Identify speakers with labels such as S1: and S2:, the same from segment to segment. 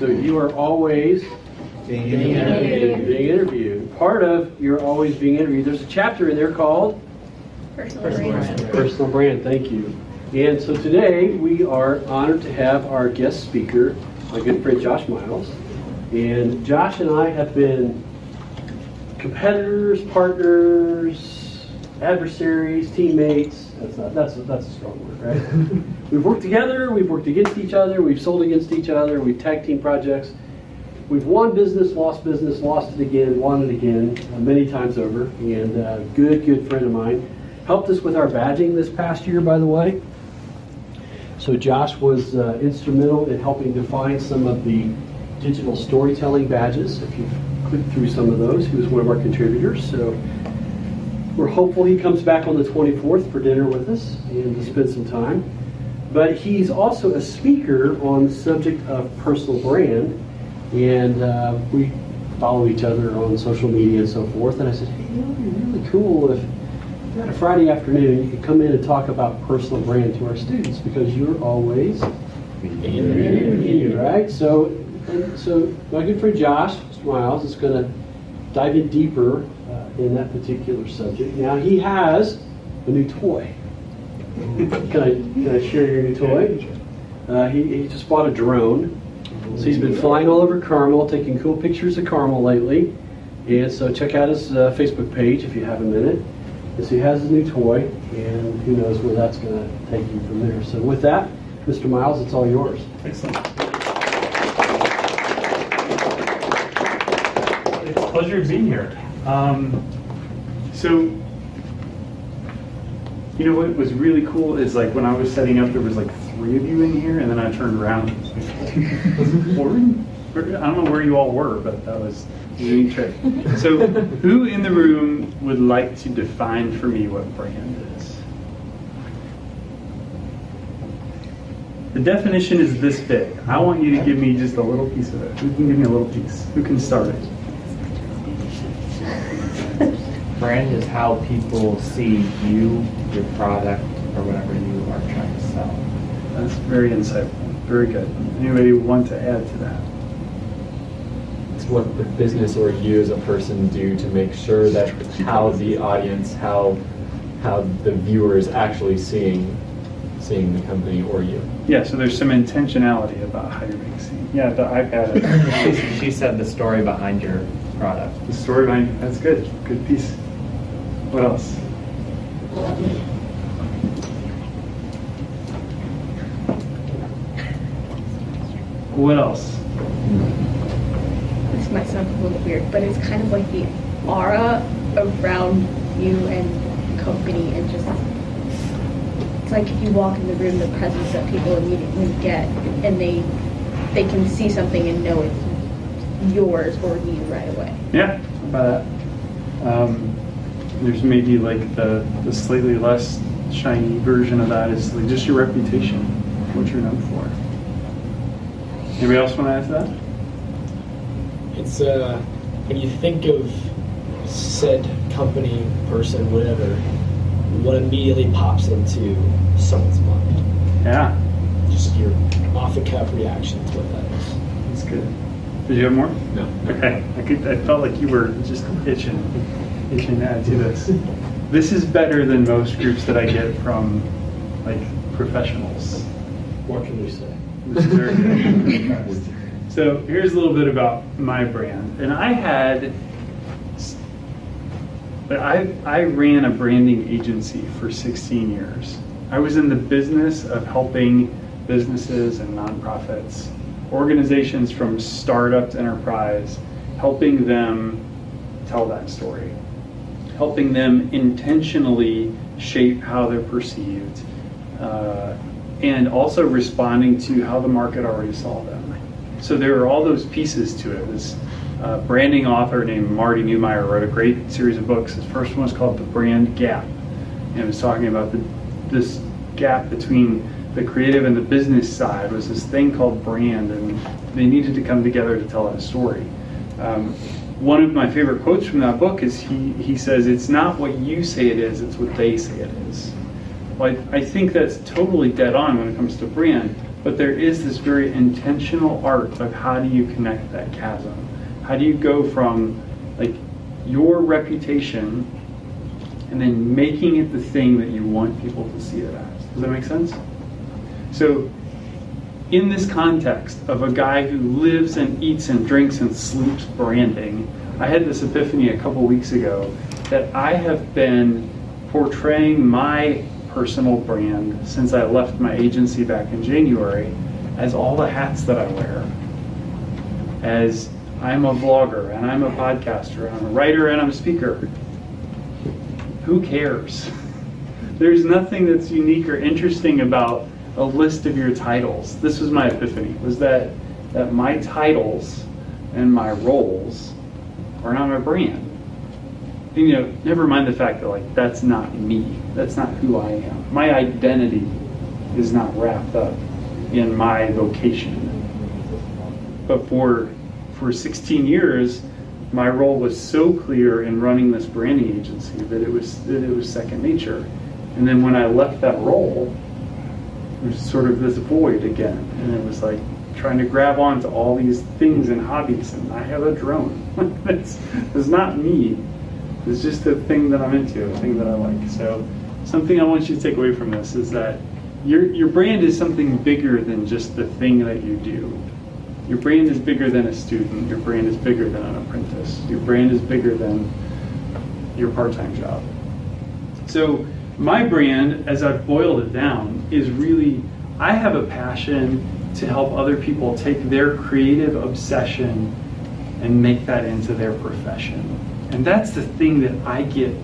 S1: So you are always
S2: Being
S1: being interviewed. Being interviewed. Part of you're always being interviewed. There's a chapter in there called
S3: Personal
S2: Personal
S3: brand.
S2: brand.
S1: Personal Brand. Thank you. And so today we are honored to have our guest speaker, my good friend Josh Miles. And Josh and I have been competitors, partners, adversaries, teammates. That's not that's that's a strong word, right? we've worked together, we've worked against each other, we've sold against each other, we've tag team projects. We've won business, lost business, lost it again, won it again, uh, many times over. And uh, good, good friend of mine helped us with our badging this past year, by the way. So Josh was uh, instrumental in helping define some of the digital storytelling badges. If you've clicked through some of those, he was one of our contributors. So we're hopeful he comes back on the 24th for dinner with us and to spend some time. But he's also a speaker on the subject of personal brand, and uh, we follow each other on social media and so forth. And I said, hey, you know, it'd be really cool if on a Friday afternoon you could come in and talk about personal brand to our students because you're always interviewed, right? So, so my good friend Josh Miles is going to dive in deeper in that particular subject. Now he has a new toy. can I can I share your new toy? Uh, he, he just bought a drone. So he's been flying all over Carmel, taking cool pictures of Carmel lately. And so check out his uh, Facebook page if you have a minute. And so he has his new toy, and who knows where that's going to take you from there. So with that, Mr. Miles, it's all yours.
S4: Excellent. It's a pleasure being here. Um, so, you know what was really cool is like when I was setting up, there was like three of you in here, and then I turned around. Was it four? I don't know where you all were, but that was a neat trick. So, who in the room would like to define for me what brand is? The definition is this big. I want you to give me just a little piece of it. Who can give me a little piece? Who can start it?
S5: Brand is how people see you, your product, or whatever you are trying to sell.
S4: That's very insightful. Very good. Anybody want to add to that?
S6: It's what the business or you as a person do to make sure that how the audience, how how the viewer is actually seeing seeing the company or you.
S4: Yeah, so there's some intentionality about how you're being seen. Yeah, the iPad,
S5: she, she said the story behind your product.
S4: the story behind that's good. Good piece. What else? What else?
S3: This might sound a little weird, but it's kind of like the aura around you and company and just it's like if you walk in the room the presence that people immediately get and they they can see something and know it's yours or you right away.
S4: Yeah, about that? Um, there's maybe like the, the slightly less shiny version of that is like just your reputation, what you're known for. Anybody else want to add to that?
S7: It's uh, when you think of said company, person, whatever, what immediately pops into someone's mind.
S4: Yeah,
S7: Just your off the cuff reaction to what that is.
S4: that's good. Did you have more?
S6: No.
S4: Okay, I could, I felt like you were just itching, itching to add to this. This is better than most groups that I get from like professionals.
S1: What can we say?
S4: which is very good. so here's a little bit about my brand, and I had, I I ran a branding agency for 16 years. I was in the business of helping businesses and nonprofits, organizations from startup to enterprise, helping them tell that story, helping them intentionally shape how they're perceived. Uh, and also responding to how the market already saw them. So there are all those pieces to it. This uh, branding author named Marty Neumeier wrote a great series of books. His first one was called The Brand Gap, and it was talking about the, this gap between the creative and the business side was this thing called brand, and they needed to come together to tell a story. Um, one of my favorite quotes from that book is he, he says, It's not what you say it is, it's what they say it is. Well, I, I think that's totally dead on when it comes to brand. But there is this very intentional art of how do you connect that chasm? How do you go from like your reputation and then making it the thing that you want people to see it as? Does that make sense? So, in this context of a guy who lives and eats and drinks and sleeps branding, I had this epiphany a couple weeks ago that I have been portraying my personal brand since I left my agency back in January as all the hats that I wear. As I'm a vlogger and I'm a podcaster and I'm a writer and I'm a speaker. Who cares? There's nothing that's unique or interesting about a list of your titles. This was my epiphany, was that, that my titles and my roles are not my brand. And, you know, never mind the fact that like that's not me. That's not who I am. My identity is not wrapped up in my vocation. But for for 16 years, my role was so clear in running this branding agency that it was that it was second nature. And then when I left that role, there was sort of this void again, and it was like trying to grab onto all these things and hobbies. And I have a drone. it's, it's not me. It's just a thing that I'm into, a thing that I like. So something I want you to take away from this is that your your brand is something bigger than just the thing that you do. Your brand is bigger than a student. Your brand is bigger than an apprentice. Your brand is bigger than your part-time job. So my brand, as I've boiled it down, is really I have a passion to help other people take their creative obsession and make that into their profession. And that's the thing that I get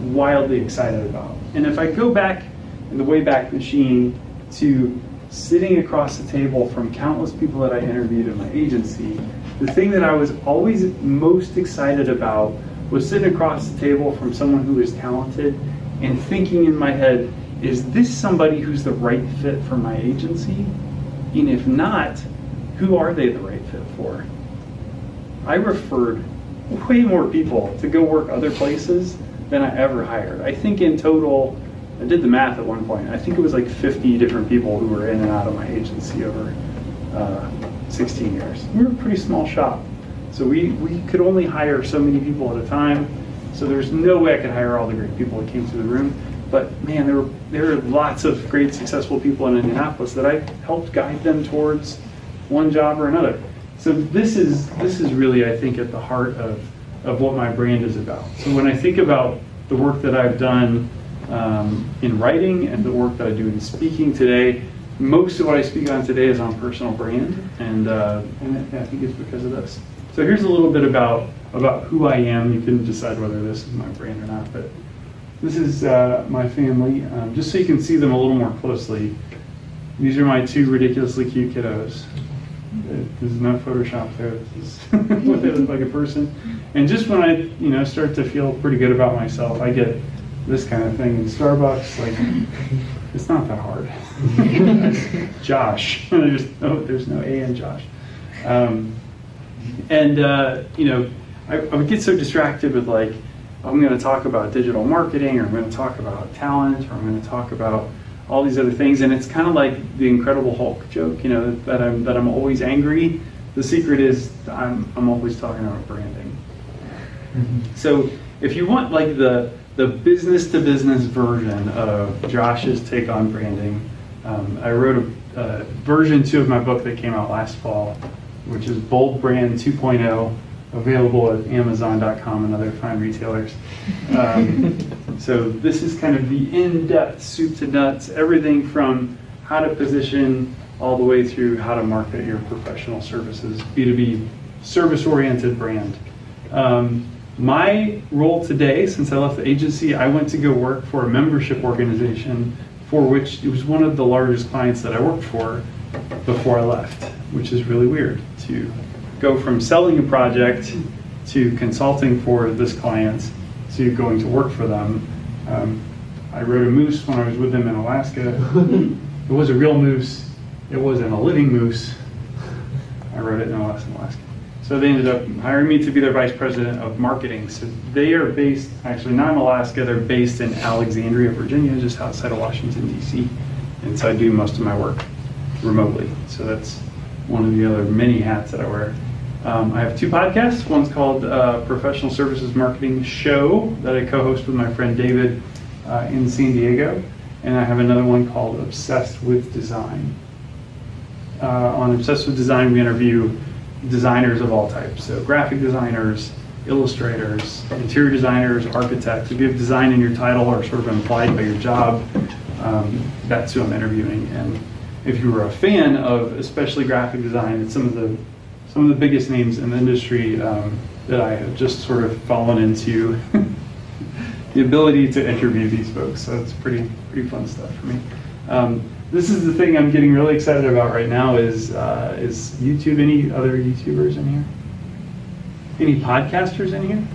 S4: wildly excited about. And if I go back in the Wayback Machine to sitting across the table from countless people that I interviewed in my agency, the thing that I was always most excited about was sitting across the table from someone who is talented and thinking in my head, is this somebody who's the right fit for my agency? And if not, who are they the right fit for? I referred way more people to go work other places than I ever hired. I think in total, I did the math at one point. I think it was like 50 different people who were in and out of my agency over uh, 16 years. We were a pretty small shop. So we, we could only hire so many people at a time. So there's no way I could hire all the great people that came through the room. But man, there were there are lots of great successful people in Indianapolis that I helped guide them towards one job or another. So this is this is really I think at the heart of of what my brand is about. So when I think about the work that I've done um, in writing and the work that I do in speaking today, most of what I speak on today is on personal brand, and, uh, and I think it's because of this. So here's a little bit about about who I am. You can decide whether this is my brand or not, but this is uh, my family. Um, just so you can see them a little more closely. These are my two ridiculously cute kiddos. This is not Photoshop there. This is what they look like a person. And just when I, you know, start to feel pretty good about myself, I get this kind of thing in Starbucks. Like, it's not that hard. Josh. there's no, there's no A in Josh. Um, and uh, you know, I, I would get so distracted with like, I'm going to talk about digital marketing, or I'm going to talk about talent, or I'm going to talk about all these other things, and it's kind of like the Incredible Hulk joke, you know, that I'm that I'm always angry. The secret is I'm I'm always talking about branding. So if you want like the the business to business version of Josh's take on branding, um, I wrote a, a version two of my book that came out last fall, which is Bold Brand 2.0 available at Amazon.com and other fine retailers. Um, so this is kind of the in-depth soup to nuts, everything from how to position all the way through how to market your professional services, B2B service-oriented brand. Um, my role today, since I left the agency, I went to go work for a membership organization for which it was one of the largest clients that I worked for before I left, which is really weird to go from selling a project to consulting for this client to going to work for them. Um, I rode a moose when I was with them in Alaska. it was a real moose. It wasn't a living moose. I rode it in Alaska. Alaska. So they ended up hiring me to be their vice president of marketing. So they are based, actually not in Alaska, they're based in Alexandria, Virginia, just outside of Washington, D.C. And so I do most of my work remotely. So that's one of the other many hats that I wear. Um, I have two podcasts. One's called uh, Professional Services Marketing Show that I co-host with my friend David uh, in San Diego, and I have another one called Obsessed with Design. Uh, on Obsessed with Design, we interview designers of all types. So graphic designers, illustrators, interior designers, architects. If you have design in your title or sort of implied by your job, um, that's who I'm interviewing. And if you were a fan of especially graphic design, it's some of the some of the biggest names in the industry um, that I have just sort of fallen into the ability to interview these folks. So it's pretty pretty fun stuff for me. Um, this is the thing I'm getting really excited about right now is uh, is YouTube. Any other YouTubers in here? Any podcasters in here?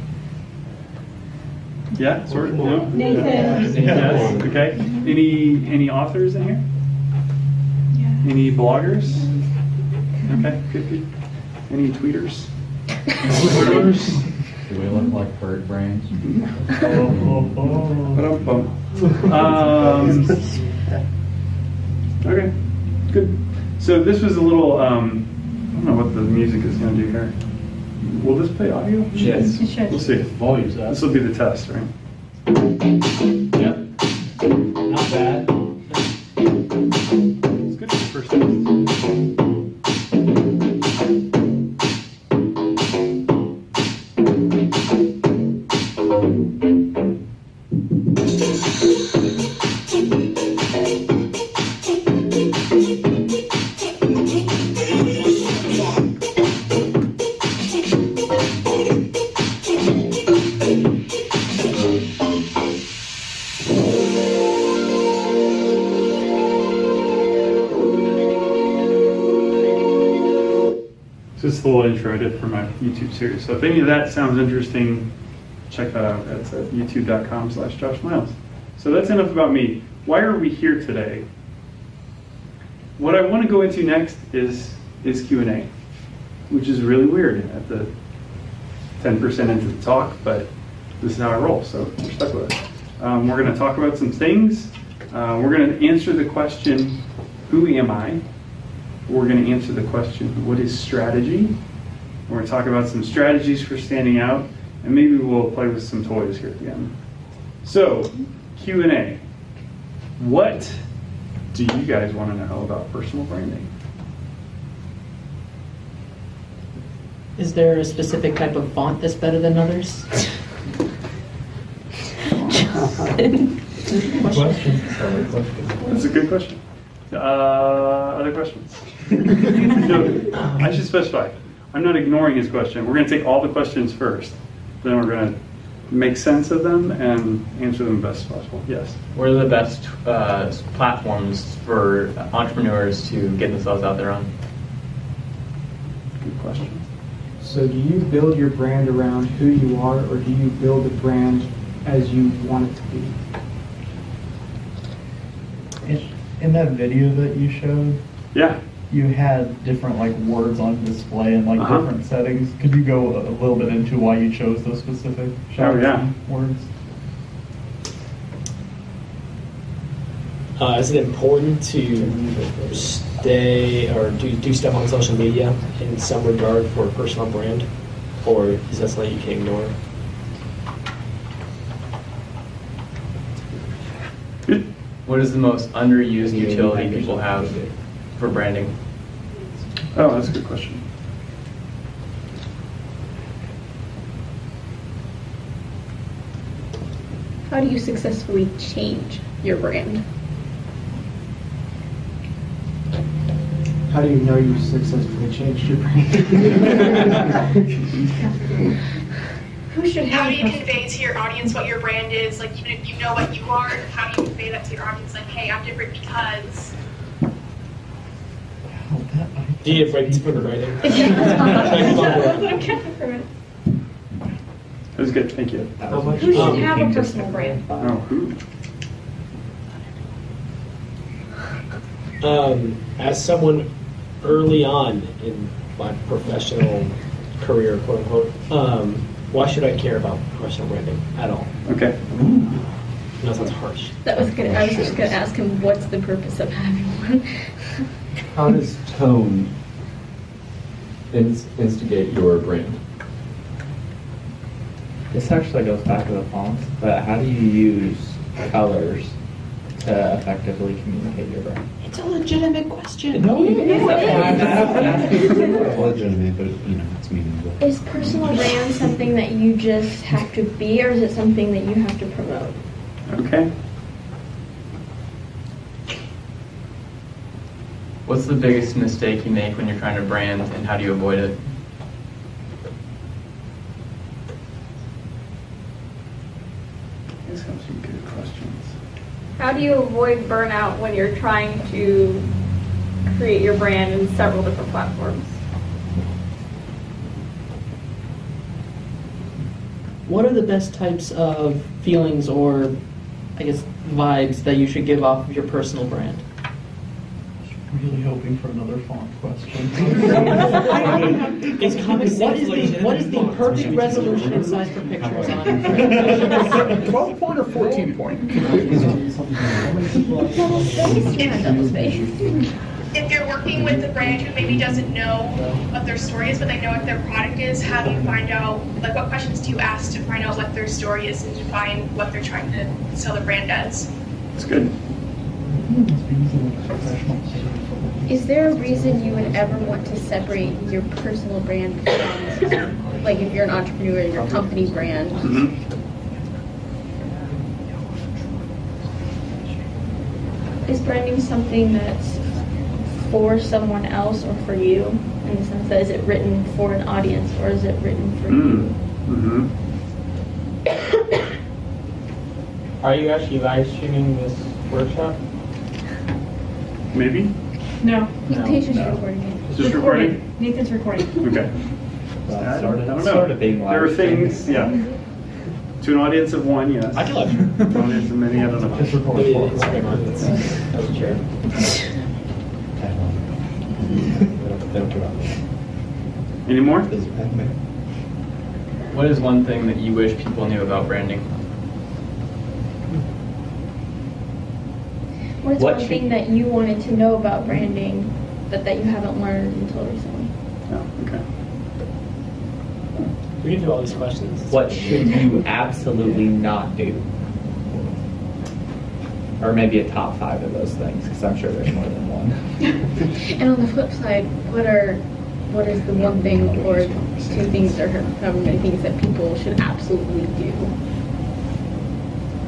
S4: Yeah, sort of. No?
S2: Nathan.
S4: Yes. Okay. Any any authors in here? Yeah. Any bloggers? Okay. Good. Good. Any tweeters?
S8: Do we look like bird brains?
S4: Um, okay, good. So this was a little, um, I don't know what the music is going to do here. Will this play audio?
S5: Yes.
S4: We'll see.
S1: Volume's up.
S4: This will be the test, right? YouTube series. So if any of that sounds interesting, check that out. That's at youtube.com slash Josh Miles. So that's enough about me. Why are we here today? What I want to go into next is, is Q&A, which is really weird at the 10% into the talk, but this is how I roll, so we're stuck with it. Um, we're going to talk about some things. Uh, we're going to answer the question, who am I? We're going to answer the question, what is strategy? We're going to talk about some strategies for standing out, and maybe we'll play with some toys here at the end. So, Q&A. What do you guys want to know about personal branding?
S9: Is there a specific type of font that's better than others?
S4: That's a good question. Uh, other questions? no, I should specify. I'm not ignoring his question. We're going to take all the questions first. Then we're going to make sense of them and answer them best possible. Yes.
S5: What are the best uh, platforms for entrepreneurs to get themselves out there on?
S4: Good question.
S10: So do you build your brand around who you are, or do you build a brand as you want it to be?
S11: In, in that video that you showed,
S4: Yeah.
S11: You had different like words on display and like
S4: Uh-huh.
S11: different settings. Could you go a, a little bit into why you chose those specific shots
S4: Oh, yeah.
S11: words?
S7: Uh, is it important to stay or do, do stuff on social media in some regard for a personal brand? Or is that something you can ignore?
S5: What is the most underused utility people have for branding?
S4: Oh, that's a good question.
S3: How do you successfully change your brand?
S10: How do you know you successfully changed your brand?
S3: Who should
S2: How do you
S3: person-
S2: convey to your audience what your brand is? Like, even if you know what you are, how do you convey that to your audience? Like, hey, I'm different because.
S11: Oh, that, I,
S7: Do you have rights for the writing?
S4: That was good. Thank you.
S10: How much?
S3: should
S7: Um,
S3: have a personal brand?
S4: Oh, who?
S7: Um, as someone early on in my professional career, quote unquote, um, why should I care about personal branding at all?
S4: Okay.
S7: No, that sounds harsh.
S3: That was good. I was just gonna ask him, what's the purpose of having one?
S6: How does tone ins- instigate your brand?
S5: This actually goes back to the fonts, but how do you use colors to effectively communicate your brand?
S9: It's a legitimate question.
S5: No, it is. That's why I'm asking.
S12: It's legitimate, but you know, it's meaningful.
S3: Is personal brand something that you just have to be, or is it something that you have to promote?
S4: Okay.
S13: What's the biggest mistake you make when you're trying to brand, and how do you avoid it?
S4: These have some good questions.
S14: How do you avoid burnout when you're trying to create your brand in several different platforms?
S9: What are the best types of feelings or, I guess, vibes that you should give off of your personal brand?
S11: Really hoping for another font question.
S9: Is Comic what is the what is the perfect resolution and size for pictures on?
S4: Twelve point or fourteen point?
S2: If you're working with a brand who maybe doesn't know what their story is, but they know what their product is, how do you find out, like what questions do you ask to find out what their story is and define what they're trying to sell the brand as?
S4: That's good.
S3: Is there a reason you would ever want to separate your personal brand from, like, if you're an entrepreneur, your company brand? Is branding something that's for someone else or for you? In the sense that is it written for an audience or is it written for you?
S4: Mm-hmm.
S5: Are you actually live streaming this workshop?
S4: Maybe?
S14: No.
S5: No.
S3: He's
S4: No.
S3: recording it.
S4: Just recording?
S14: Nathan's recording.
S4: Okay.
S5: Well,
S4: I
S5: sort
S4: don't, I don't know.
S5: sort of being live
S4: There are
S5: streamed.
S4: things, yeah. To an audience of one, yes.
S7: I can live stream.
S4: To an audience of many, I don't know.
S11: Just record
S7: Maybe
S11: for
S7: it's
S11: it.
S7: That's that's a chair.
S4: Any more?
S13: What is one thing that you wish people knew about branding?
S3: What is
S5: What
S3: one thing that you wanted to know about branding, but that you haven't learned until recently?
S4: No, okay.
S7: We can do all these questions.
S5: What should you absolutely not do? Or maybe a top five of those things, because I'm sure there's more than one.
S3: And on the flip side, what are what is the one thing or two things or however many things that people should absolutely do?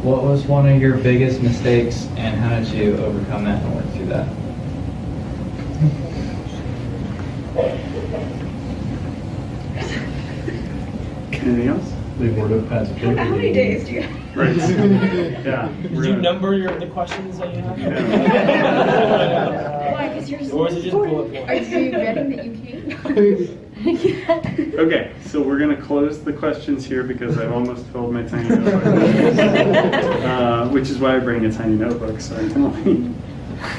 S8: What was one of your biggest mistakes and how did you overcome that and work through that?
S4: Anything else?
S12: The word of pads of.
S14: How many days do you have?
S4: Right. Yeah.
S7: Did
S4: we're
S7: you number your the questions that you have?
S3: Why? Because you're so
S7: Or is it just bullet
S3: Are you regretting that you came?
S4: Okay, so we're gonna close the questions here because I've almost filled my tiny notebook. Uh, Which is why I bring a tiny notebook, so I can only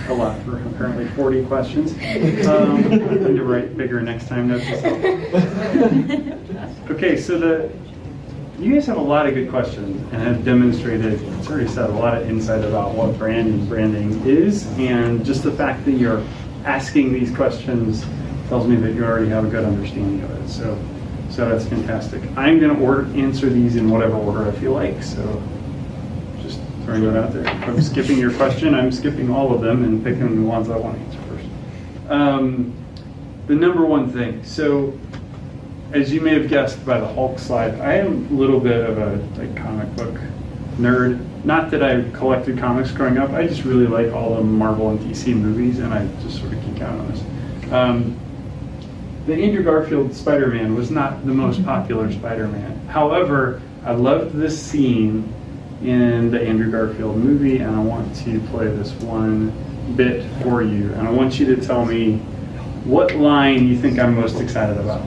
S4: a lot for apparently 40 questions. Um, I'm going to write bigger next time, note to. Okay, so the, you guys have a lot of good questions and have demonstrated, it's already said, a lot of insight about what brand and branding is. And just the fact that you're asking these questions tells me that you already have a good understanding of it. So, so that's fantastic. I'm going to order, answer these in whatever order I feel like, so just throwing that out there. If I'm skipping your question, I'm skipping all of them and picking the ones I want to answer first. Um, the number one thing, so as you may have guessed by the Hulk slide, I am a little bit of a like comic book nerd. Not that I collected comics growing up. I just really like all the Marvel and DC movies, and I just sort of geek out on this. Um, the Andrew Garfield Spider-Man was not the most popular Spider-Man. However, I loved this scene in the Andrew Garfield movie, and I want to play this one bit for you. And I want you to tell me what line you think I'm most excited about.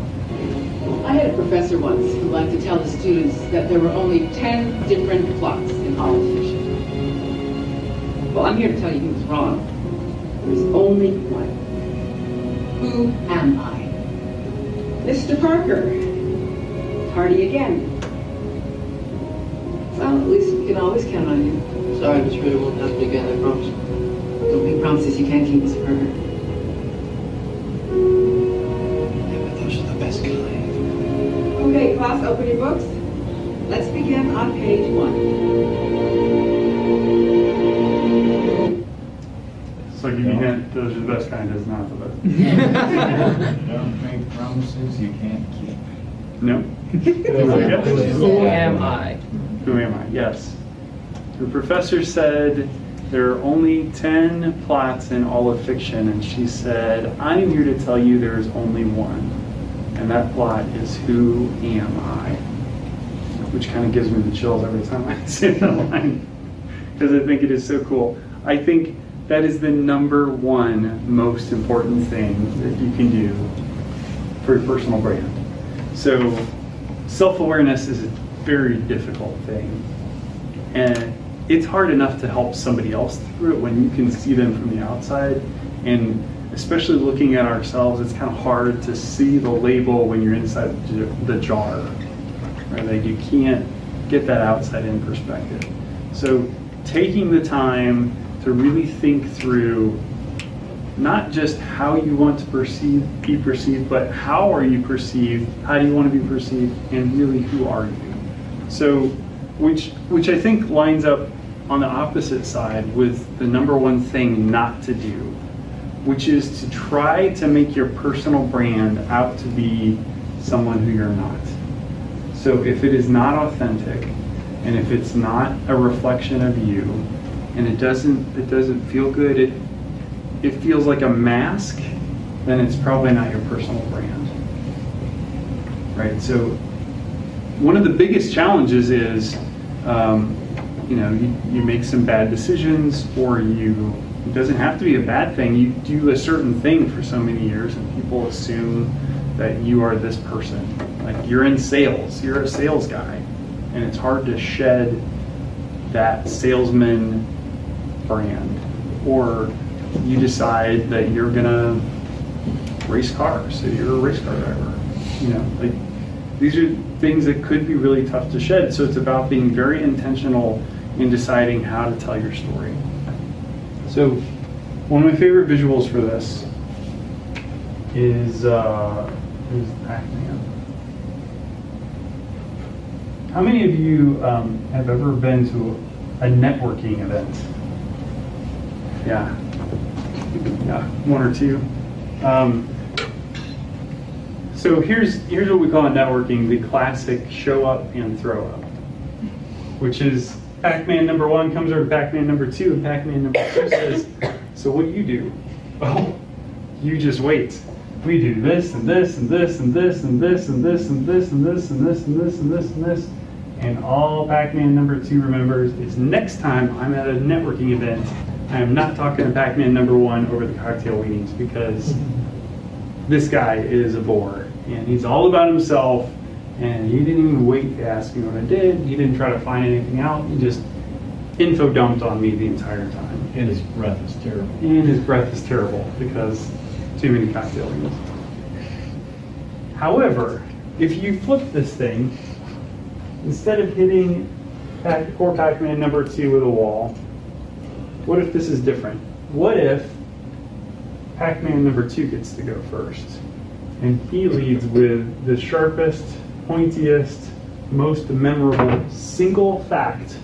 S15: I had a professor once who liked to tell the students that there were only 10 different plots in Hollow Fiction. Well, I'm here to tell you he was wrong. There's only one. Who am I? Mr. Parker, party again. Well, at least we can always count on you. Sorry, Miss really won't happen again, I promise. Don't make promises you can't keep, Mr. Parker. Yeah, but those are the best kind. Okay, class, open your books. Let's begin on page one.
S4: So give me a hint, those are the best kind, is not the best.
S8: Don't make promises you can't keep.
S4: No?
S9: Who am I?
S4: Who am I? Yes. The professor said there are only 10 plots in all of fiction, and she said, I'm here to tell you there is only one. And that plot is Who Am I? Which kind of gives me the chills every time I say that line, because I think it is so cool. I think that is the number one most important thing that you can do for your personal brand. So, self awareness is a very difficult thing. And it's hard enough to help somebody else through it when you can see them from the outside. And especially looking at ourselves, it's kind of hard to see the label when you're inside the the jar. Right? Like you can't get that outside in perspective. So, taking the time to really think through not just how you want to perceive, be perceived, but how are you perceived, how do you want to be perceived, and really who are you? So, which which I think lines up on the opposite side with the number one thing not to do, which is to try to make your personal brand out to be someone who you're not. So if it is not authentic, and if it's not a reflection of you, and it doesn't it doesn't feel good, it it feels like a mask, then it's probably not your personal brand. Right? So, one of the biggest challenges is, um, you know, you, you make some bad decisions, or you, it doesn't have to be a bad thing. You do a certain thing for so many years, and people assume that you are this person. Like, you're in sales, you're a sales guy, and it's hard to shed that salesman brand. Or you decide that you're gonna race cars, so you're a race car driver. You know, like these are things that could be really tough to shed. So it's about being very intentional in deciding how to tell your story. So one of my favorite visuals for this is uh, is Pac-Man. How many of you um, have ever been to a networking event? Yeah, yeah, one or two. Um, so here's here's what we call in networking the classic show up and throw up, which is Pac-Man number one comes over to Pac-Man number two, and Pac-Man number two says, "So what do you do?" Well, you just wait. We do this and this and this and this and this and this and this and this and this and this and this and this. And all Pac-Man number two remembers is next time I'm at a networking event, I am not talking to Pac-Man number one over the cocktail weenies because this guy is a bore and he's all about himself and he didn't even wait to ask me what I did. He didn't try to find anything out. He just info dumped on me the entire time.
S12: And his breath is terrible.
S4: And his breath is terrible because too many cocktail weenies. However, if you flip this thing, instead of hitting Pac- poor Pac-Man number two with a wall, what if this is different? What if Pac-Man number two gets to go first? And he leads with the sharpest, pointiest, most memorable single fact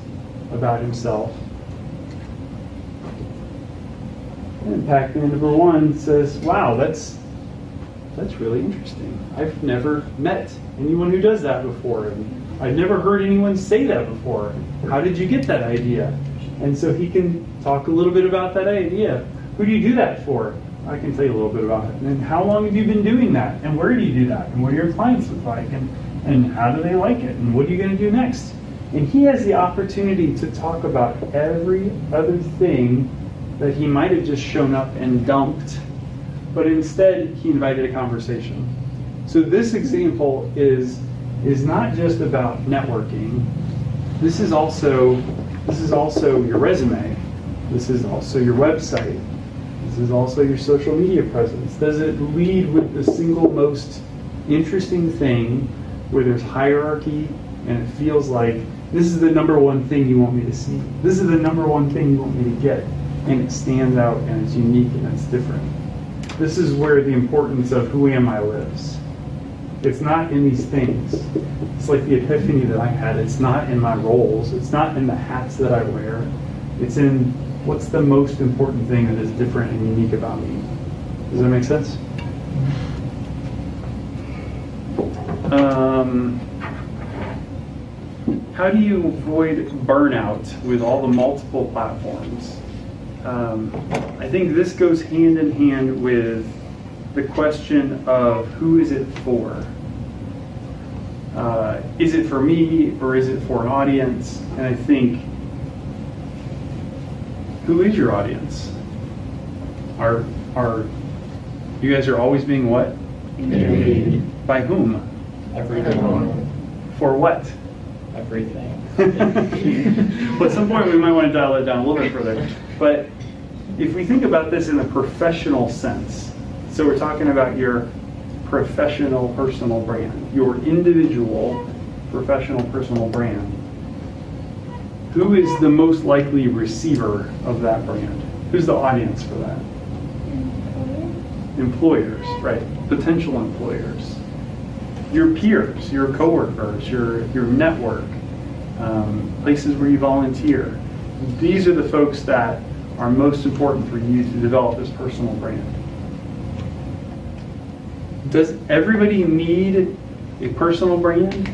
S4: about himself. And Pac-Man number one says, wow, that's that's really interesting. I've never met anyone who does that before. I've never heard anyone say that before. How did you get that idea? And so he can talk a little bit about that idea. Who do you do that for? I can tell you a little bit about it. And how long have you been doing that? And where do you do that? And what are your clients look like? And, and how do they like it? And what are you going to do next? And he has the opportunity to talk about every other thing that he might have just shown up and dumped, but instead he invited a conversation. So this example is is not just about networking. This is also this is also your resume. This is also your website. This is also your social media presence. Does it lead with the single most interesting thing where there's hierarchy and it feels like this is the number one thing you want me to see. This is the number one thing you want me to get. And it stands out and it's unique and it's different. This is where the importance of who am I lives. It's not in these things. It's like the epiphany that I had. It's not in my roles. It's not in the hats that I wear. It's in what's the most important thing that is different and unique about me. Does that make sense? Um, how do you avoid burnout with all the multiple platforms? Um, I think this goes hand in hand with the question of who is it for? Uh, is it for me or is it for an audience? And I think, who is your audience? Are are you guys are always being what?
S5: Interviewed.
S4: By whom?
S5: Everything.
S4: For what?
S5: Everything.
S4: well, at some point we might want to dial it down a little bit further. But if we think about this in a professional sense, so we're talking about your professional personal brand, your individual professional personal brand. Who is the most likely receiver of that brand? Who's the audience for that? Employers, right? Potential employers. Your peers, your coworkers, your, your network, um, places where you volunteer. These are the folks that are most important for you to develop this personal brand. Does everybody need a personal brand?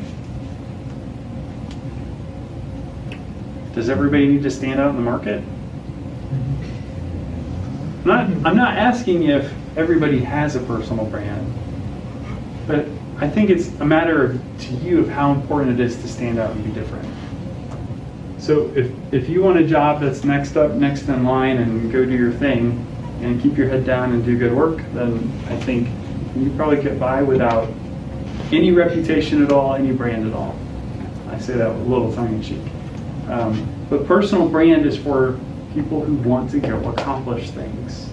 S4: Does everybody need to stand out in the market? I'm not, I'm not asking if everybody has a personal brand, but I think it's a matter of, to you of how important it is to stand out and be different. So if, if you want a job that's next up, next in line, and go do your thing, and keep your head down and do good work, then I think you probably get by without any reputation at all, any brand at all. I say that with a little tongue in cheek. Um, but personal brand is for people who want to go accomplish things.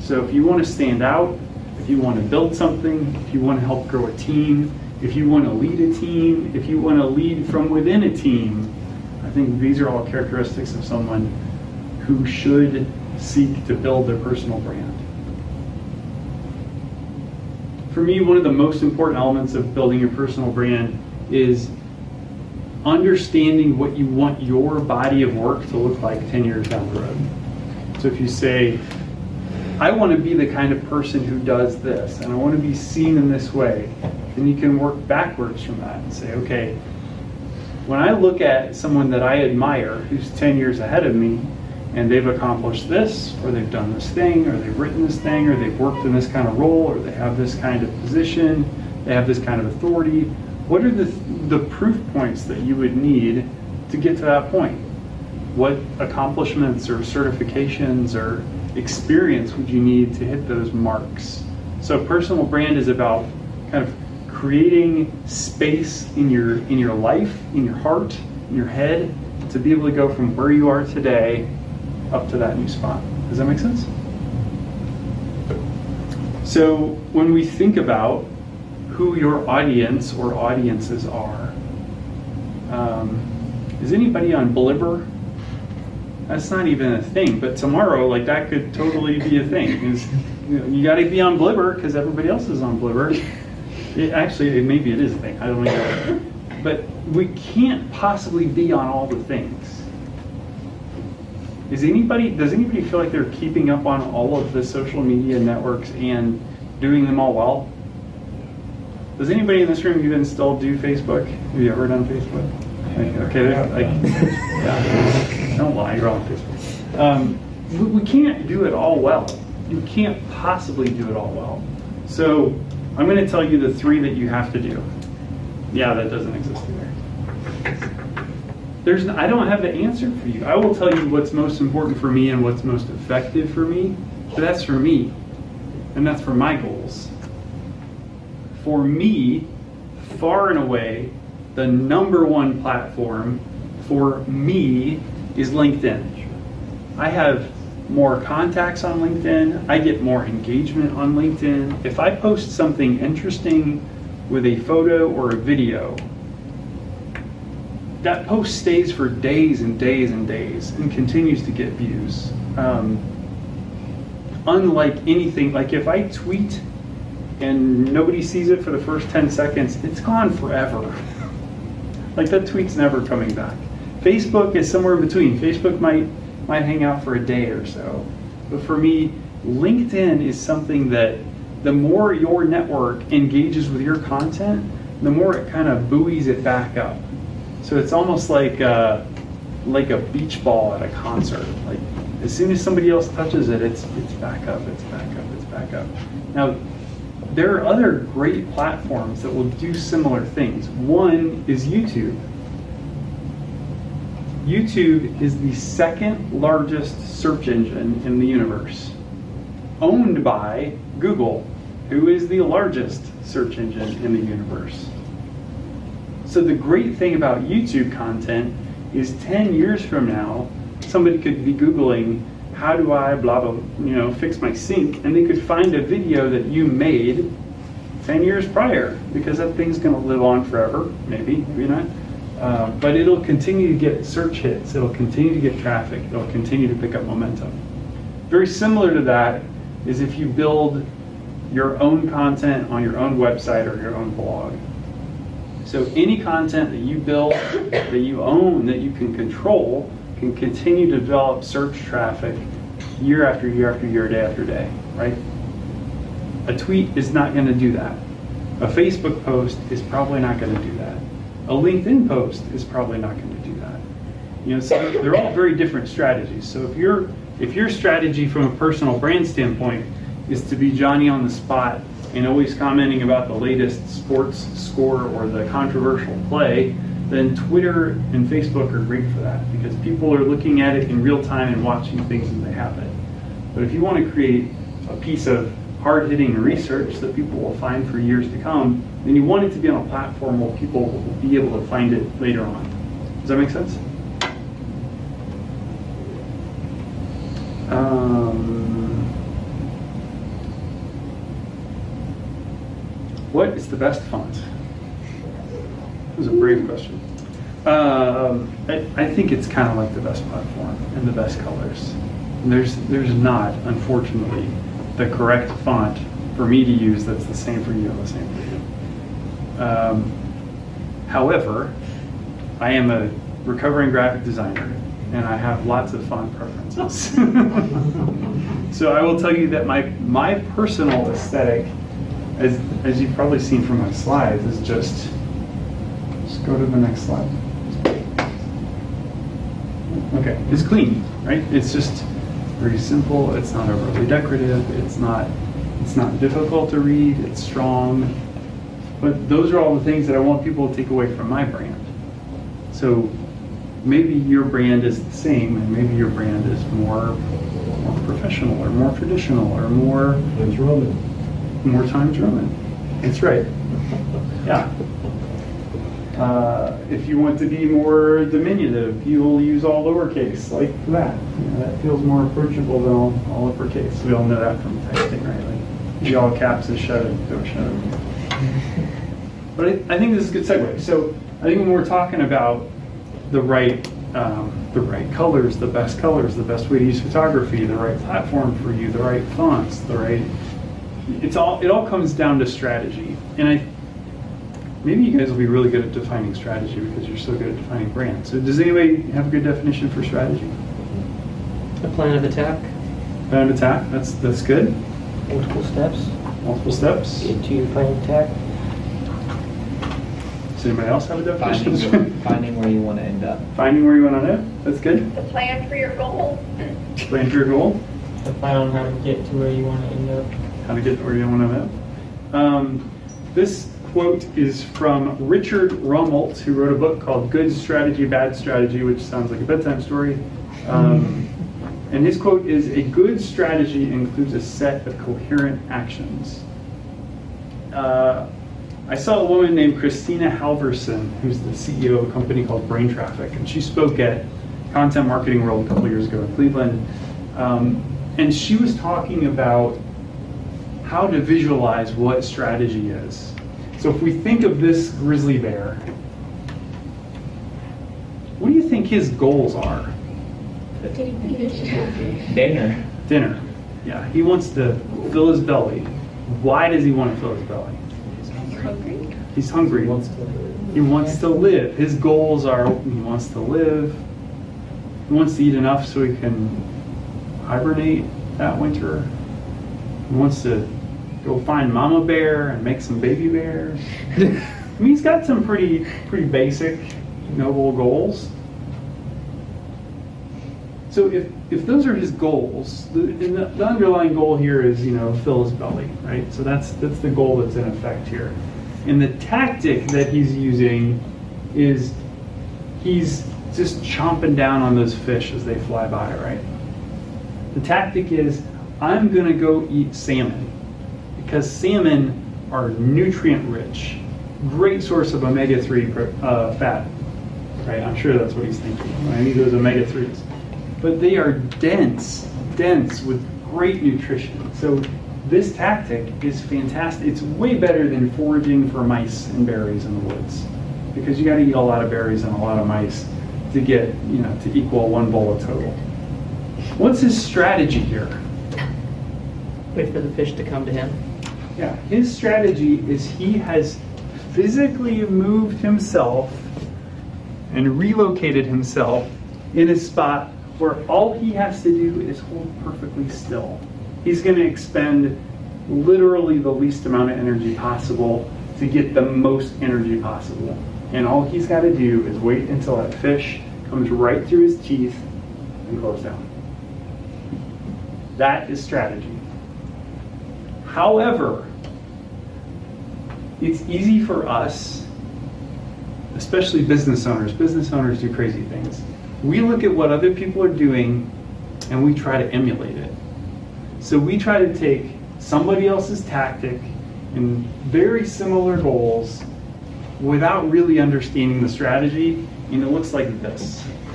S4: So if you want to stand out, if you want to build something, if you want to help grow a team, if you want to lead a team, if you want to lead from within a team, I think these are all characteristics of someone who should seek to build their personal brand. For me, one of the most important elements of building your personal brand is understanding what you want your body of work to look like 10 years down the road. So if you say, I want to be the kind of person who does this, and I want to be seen in this way, then you can work backwards from that and say, okay, when I look at someone that I admire who's 10 years ahead of me, and they've accomplished this, or they've done this thing, or they've written this thing, or they've worked in this kind of role, or they have this kind of position, they have this kind of authority, what are the, the proof points that you would need to get to that point? What accomplishments or certifications or experience would you need to hit those marks? So personal brand is about kind of creating space in your in your life, in your heart, in your head, to be able to go from where you are today up to that new spot. Does that make sense? So when we think about who your audience or audiences are, um, is anybody on Blibber? That's not even a thing, but tomorrow, like that could totally be a thing. You, know, you got to be on Blibber because everybody else is on Blibber. It, actually, it, maybe it is a thing. I don't know. But we can't possibly be on all the things. Is anybody? Does anybody feel like they're keeping up on all of the social media networks and doing them all well? Does anybody in this room even still do Facebook? Have you ever done Facebook? Okay, like, yeah, don't lie, you're on Facebook. Um, we, we can't do it all well. You can't possibly do it all well. So I'm going to tell you the three that you have to do. Yeah, that doesn't exist either. There's, I don't have the answer for you. I will tell you what's most important for me and what's most effective for me, but that's for me, and that's for my goals. For me, far and away, the number one platform for me is LinkedIn. I have more contacts on LinkedIn. I get more engagement on LinkedIn. If I post something interesting with a photo or a video, that post stays for days and days and days and continues to get views. Um, unlike anything, like if I tweet and nobody sees it for the first 10 seconds, it's gone forever. like that tweet's never coming back. Facebook is somewhere in between. Facebook might might hang out for a day or so. But for me, LinkedIn is something that the more your network engages with your content, the more it kind of buoys it back up. So it's almost like a, like a beach ball at a concert. Like as soon as somebody else touches it, it's it's back up, it's back up, it's back up. Now, there are other great platforms that will do similar things. One is YouTube. YouTube is the second largest search engine in the universe, owned by Google, who is the largest search engine in the universe. So the great thing about YouTube content is 10 years from now, somebody could be Googling, how do I blah, blah, you know, fix my sink? And they could find a video that you made 10 years prior because that thing's going to live on forever, maybe, maybe not. Uh, but it'll continue to get search hits, it'll continue to get traffic, it'll continue to pick up momentum. Very similar to that is if you build your own content on your own website or your own blog. So any content that you build, that you own, that you can control, can continue to develop search traffic year after year after year, day after day, right? A tweet is not going to do that. A Facebook post is probably not going to do that. A LinkedIn post is probably not going to do that. You know, so they're all very different strategies. So if your if your strategy from a personal brand standpoint is to be Johnny on the spot and always commenting about the latest sports score or the controversial play, then Twitter and Facebook are great for that because people are looking at it in real time and watching things as they happen. But if you want to create a piece of hard hitting research that people will find for years to come, then you want it to be on a platform where people will be able to find it later on. Does that make sense? Um, what is the best font? It was a brave question. Um, I, I think it's kind of like the best platform and the best colors. And there's there's not, unfortunately, the correct font for me to use that's the same for you and the same for you. Um, however, I am a recovering graphic designer and I have lots of font preferences. so I will tell you that my my personal aesthetic, as as you've probably seen from my slides, is just just go to the next slide. Okay, it's clean, right? It's just very simple. It's not overly decorative. It's not it's not difficult to read. It's strong. But those are all the things that I want people to take away from my brand. So maybe your brand is the same, and maybe your brand is more more professional or more traditional or more
S1: Times Roman.
S4: More time Roman. That's right. Yeah. Uh, if you want to be more diminutive, you will use all lowercase, like that. You know, that feels more approachable than all, all uppercase. We all know that from texting, right? Like, all caps is shut don't shut. But I, I think this is a good segue. So I think when we're talking about the right, um, the right colors, the best colors, the best way to use photography, the right platform for you, the right fonts, the right, it's all, it all comes down to strategy. And I Maybe you guys will be really good at defining strategy because you're so good at defining brand. So does anybody have a good definition for strategy?
S9: A plan of attack.
S4: Plan of attack, that's, that's good.
S16: Multiple steps
S4: Multiple steps.
S16: into your plan of attack.
S4: Does anybody else have a definition?
S8: Finding, finding where you want to end up.
S4: Finding where you want to live, that's good.
S2: The plan for your goal.
S4: Plan for your goal,
S16: A plan on how to get to where you want to end up.
S4: How to get where you want to live. Um, this quote is from Richard Rumelt, who wrote a book called Good Strategy, Bad Strategy, which sounds like a bedtime story. Um, and his quote is A good strategy includes a set of coherent actions. Uh, I saw a woman named Kristina Halvorson, who's the CEO of a company called Brain Traffic, and she spoke at Content Marketing World a couple years ago in Cleveland. Um, and she was talking about how to visualize what strategy is. So if we think of this grizzly bear, what do you think his goals are?
S8: Dinner.
S4: Dinner. Yeah, he wants to fill his belly. Why does he want to fill his belly?
S3: He's Hungry?
S4: He's hungry. He wants to live. He wants to live. His goals are he wants to live. He wants to eat enough so he can hibernate that winter. He wants to go find mama bear and make some baby bears. I mean, he's got some pretty pretty basic, noble goals. So if, if those are his goals, the, the, the underlying goal here is, you know, fill his belly, right? So that's that's the goal that's in effect here. And the tactic that he's using is he's just chomping down on those fish as they fly by, right? The tactic is I'm going to go eat salmon because salmon are nutrient rich, great source of omega 3 uh, fat, right? I'm sure that's what he's thinking. I need those omega 3s. But they are dense, dense with great nutrition. So this tactic is fantastic. It's way better than foraging for mice and berries in the woods because you got to eat a lot of berries and a lot of mice to get, you know, to equal one bowl of total. What's his strategy here?
S9: Wait for the fish to come to him.
S4: Yeah, his strategy is he has physically moved himself and relocated himself in a spot where all he has to do is hold perfectly still. He's going to expend literally the least amount of energy possible to get the most energy possible. And all he's got to do is wait until that fish comes right through his teeth and goes down. That is strategy. However, it's easy for us, especially business owners, business owners do crazy things. We look at what other people are doing and we try to emulate it. So we try to take somebody else's tactic and very similar goals without really understanding the strategy, and it looks like this.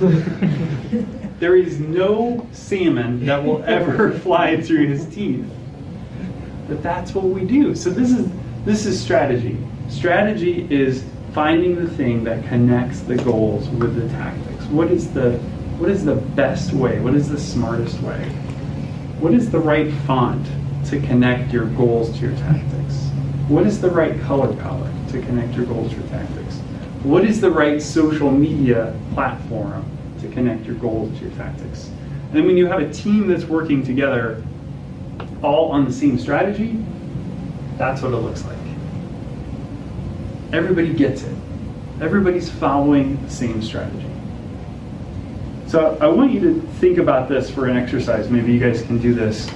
S4: there is no salmon that will ever fly through his teeth. But that's what we do. So this is this is strategy. Strategy is finding the thing that connects the goals with the tactics. What is the what is the best way? What is the smartest way? What is the right font to connect your goals to your tactics? What is the right color palette to connect your goals to your tactics? What is the right social media platform to connect your goals to your tactics? And then when you have a team that's working together all on the same strategy, that's what it looks like. Everybody gets it. Everybody's following the same strategy. So I want you to think about this for an exercise. Maybe you guys can do this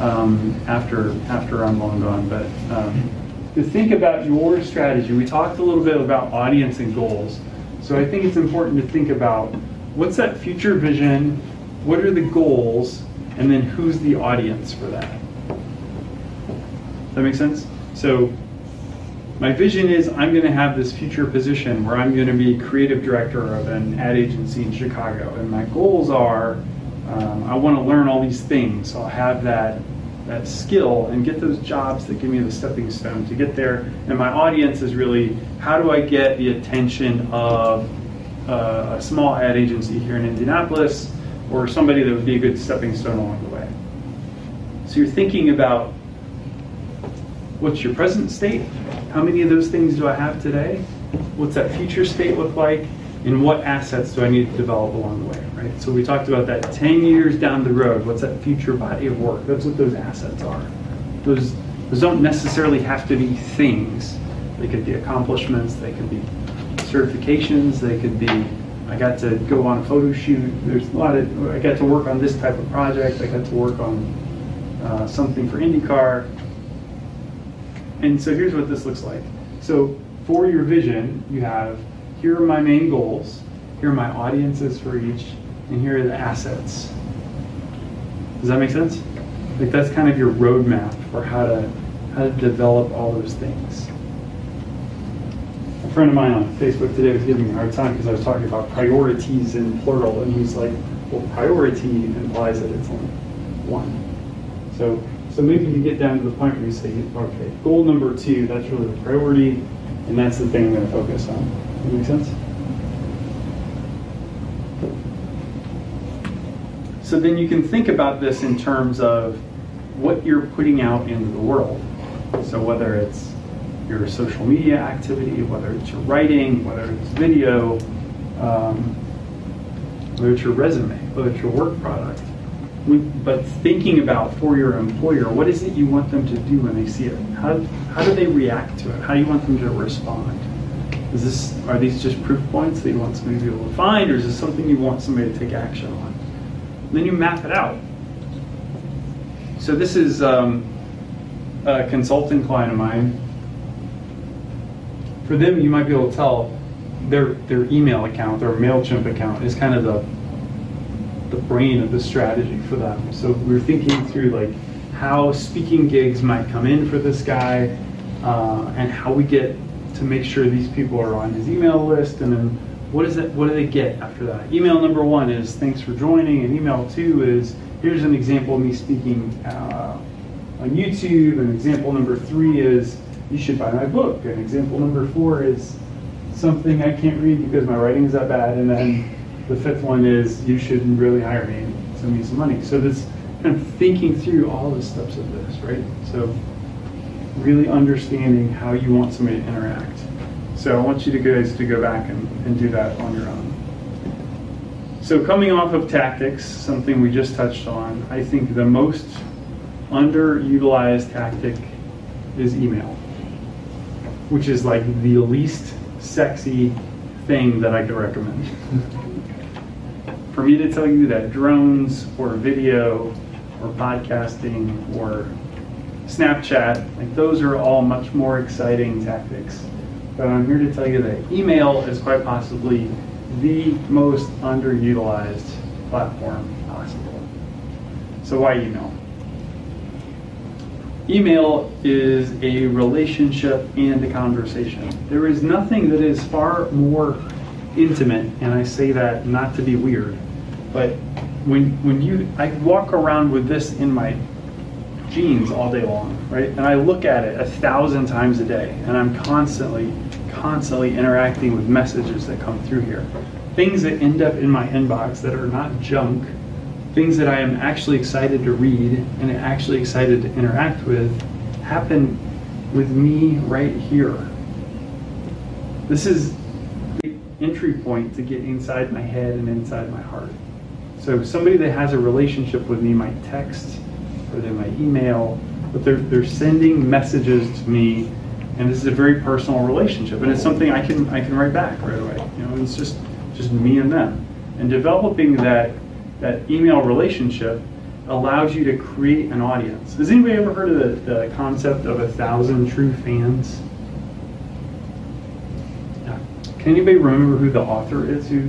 S4: um, after after I'm long gone. But um, to think about your strategy, we talked a little bit about audience and goals. So I think it's important to think about what's that future vision, what are the goals, and then who's the audience for that. That make sense? So my vision is I'm going to have this future position where I'm going to be creative director of an ad agency in Chicago, and my goals are um, I want to learn all these things. So I'll have that that skill and get those jobs that give me the stepping stone to get there. And my audience is really how do I get the attention of uh, a small ad agency here in Indianapolis or somebody that would be a good stepping stone along the way. So you're thinking about what's your present state? How many of those things do I have today? What's that future state look like? And what assets do I need to develop along the way, right? So we talked about that 10 years down the road, what's that future body of work? That's what those assets are. Those, those don't necessarily have to be things. They could be accomplishments, they could be certifications, they could be, I got to go on a photo shoot, there's a lot of, I got to work on this type of project, I got to work on uh, something for IndyCar. And so here's what this looks like. So for your vision, you have here are my main goals, here are my audiences for each, and here are the assets. Does that make sense? Like that's kind of your roadmap for how to how to develop all those things. A friend of mine on Facebook today was giving me a hard time because I was talking about priorities in plural, and he's like, "Well, priority implies that it's only one." So, so maybe you get down to the point where you say, "Okay, goal number two, that's really the priority, and that's the thing I'm going to focus on." That make sense? So then you can think about this in terms of what you're putting out into the world. So whether it's your social media activity, whether it's your writing, whether it's video, um, whether it's your resume, whether it's your work product. But thinking about for your employer, what is it you want them to do when they see it? How, how do they react to it? How do you want them to respond? Is this are these just proof points that you want somebody to be able to find, or is this something you want somebody to take action on? And then you map it out. So this is um, a consultant client of mine. For them, you might be able to tell their their email account, their Mailchimp account, is kind of the the brain of the strategy for them. So we're thinking through like how speaking gigs might come in for this guy, uh, and how we get to make sure these people are on his email list, and then what is it? What do they get after that? Email number one is thanks for joining, and email two is here's an example of me speaking uh, on YouTube. And example number three is you should buy my book. And example number four is something I can't read because my writing is that bad. And then the fifth one is you shouldn't really hire me and send me some money. So this kind of thinking through all the steps of this, right? So really understanding how you want somebody to interact. So I want you to guys to go back and, and do that on your own. So coming off of tactics, something we just touched on, I think the most underutilized tactic is email, which is like the least sexy thing that I could recommend. For me to tell you that drones or video or podcasting or Snapchat, like those are all much more exciting tactics. But I'm here to tell you that email is quite possibly the most underutilized platform possible. So why email? Email is a relationship and a conversation. There is nothing that is far more intimate, and I say that not to be weird, but when when you I walk around with this in my jeans all day long, right? And I look at it a thousand times a day, and I'm constantly, constantly interacting with messages that come through here. Things that end up in my inbox that are not junk, things that I am actually excited to read and actually excited to interact with, happen with me right here. This is entry point to get inside my head and inside my heart. So somebody that has a relationship with me might text, or they might email, but they're, they're sending messages to me, and this is a very personal relationship, and it's something I can I can write back right away. You know, it's just just me and them, and developing that that email relationship allows you to create an audience. Has anybody ever heard of the, the concept of a thousand true fans? Can anybody remember who the author is? Who?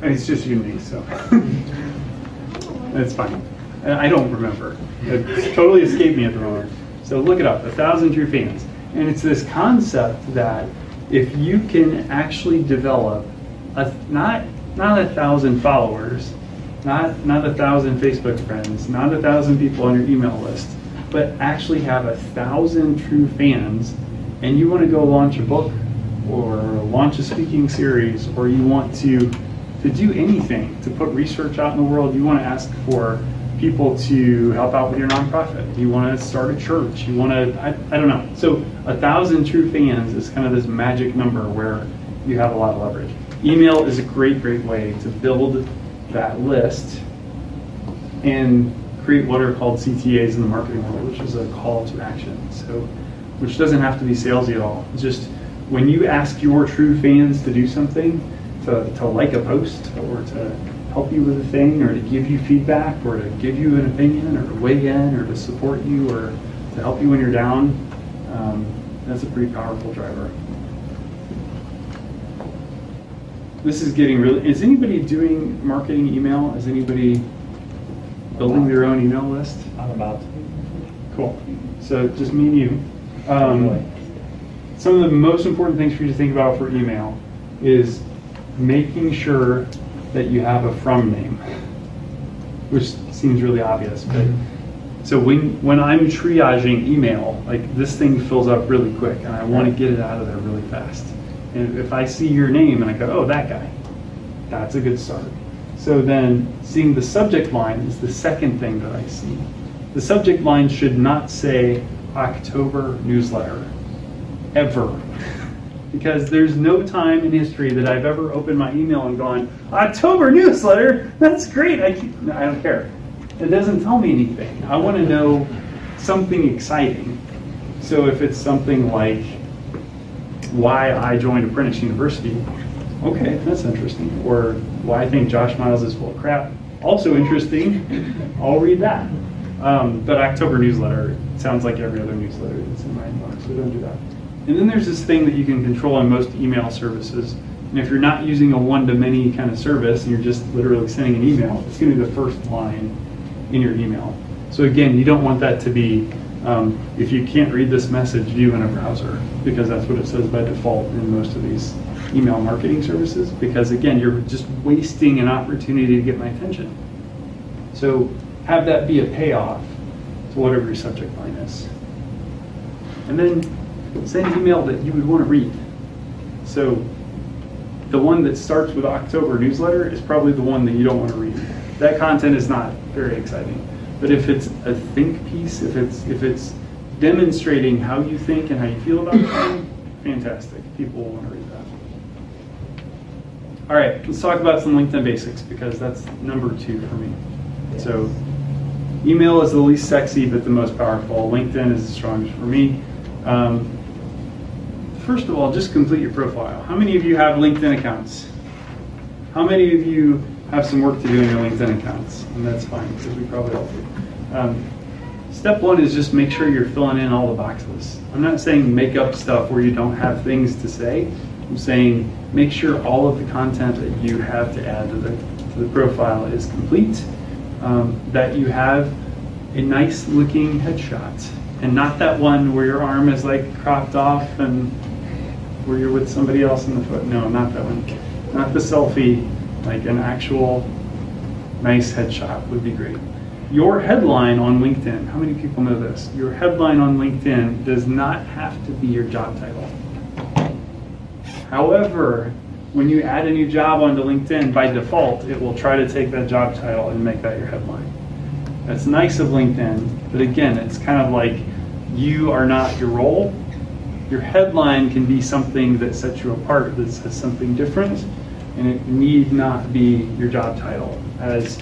S4: It's just me, so that's fine. I don't remember. It totally escaped me at the moment. So look it up, A Thousand True Fans. And it's this concept that if you can actually develop a, not, not a thousand followers, not, not a thousand Facebook friends, not a thousand people on your email list, but actually have a thousand true fans and you want to go launch a book or launch a speaking series or you want to to do anything to put research out in the world you want to ask for people to help out with your nonprofit. You want to start a church. You want to, I, I don't know. So a thousand true fans is kind of this magic number where you have a lot of leverage. Email is a great, great way to build that list and create what are called CTAs in the marketing world, which is a call to action. So, which doesn't have to be salesy at all. Just when you ask your true fans to do something, to, to like a post or to help you with a thing or to give you feedback or to give you an opinion or to weigh in or to support you or to help you when you're down, um, that's a pretty powerful driver. This is getting really, is anybody doing marketing email? Is anybody building their own email list?
S16: I'm about to.
S4: Cool. So just me and you. Um, some of the most important things for you to think about for email is making sure that you have a from name, which seems really obvious, but mm-hmm. so when when I'm triaging email, like this thing fills up really quick, and I want to get it out of there really fast. And if I see your name and I go, oh, that guy, that's a good start. So then seeing the subject line is the second thing that I see. the subject line should not say October newsletter, ever. Because there's no time in history that I've ever opened my email and gone, October newsletter, that's great, I, I don't care. It doesn't tell me anything. I want to know something exciting. So if it's something like why I joined Apprentice University, okay, that's interesting. Or why I think Josh Miles is full of crap, also interesting. I'll read that. Um, but October newsletter sounds like every other newsletter that's in my inbox, so don't do that. And then there's this thing that you can control on most email services. And if you're not using a one-to-many kind of service and you're just literally sending an email, it's going to be the first line in your email. So again, you don't want that to be, um, if you can't read this message, view in a browser, because that's what it says by default in most of these email marketing services. Because again, you're just wasting an opportunity to get my attention. So have that be a payoff to whatever your subject line is. And then send email that you would want to read. So the one that starts with October newsletter is probably the one that you don't want to read. That content is not very exciting. But if it's a think piece, if it's if it's demonstrating how you think and how you feel about something, fantastic. People will want to read that. All right, let's talk about some LinkedIn basics because that's number two for me. So email is the least sexy but the most powerful. LinkedIn is the strongest for me. Um, first of all, just complete your profile. How many of you have LinkedIn accounts? How many of you have some work to do in your LinkedIn accounts? And that's fine because we probably all do. Um, step one is just make sure you're filling in all the boxes. I'm not saying make up stuff where you don't have things to say. I'm saying make sure all of the content that you have to add to the, to the profile is complete, um, that you have a nice looking headshot and not that one where your arm is like cropped off and where you're with somebody else in the foot. No, not that one. Not the selfie, like an actual nice headshot would be great. Your headline on LinkedIn, how many people know this? Your headline on LinkedIn does not have to be your job title. However, when you add a new job onto LinkedIn, by default, it will try to take that job title and make that your headline. That's nice of LinkedIn, but again, it's kind of like you are not your role. Your headline can be something that sets you apart, that says something different, and it need not be your job title. As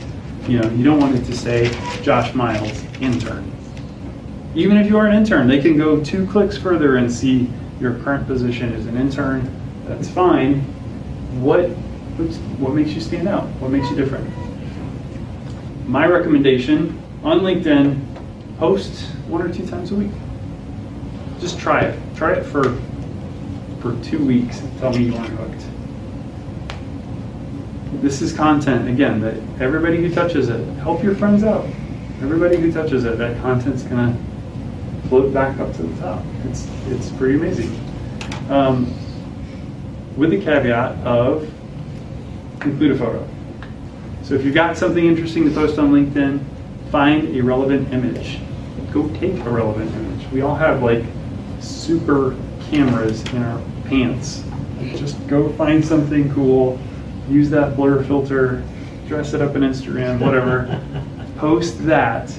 S4: you know, you don't want it to say Josh Miles, intern. Even if you are an intern, they can go two clicks further and see your current position as an intern. That's fine. What what makes you stand out? What makes you different? My recommendation on LinkedIn, post one or two times a week. Just try it. Try it for for two weeks and tell me you aren't hooked. This is content again that everybody who touches it, help your friends out. Everybody who touches it, that content's gonna float back up to the top. It's it's pretty amazing. Um, with the caveat of include a photo. So if you've got something interesting to post on LinkedIn, find a relevant image. Go take a relevant image. We all have like super cameras in our pants. Just go find something cool, use that blur filter, dress it up in Instagram, whatever. post that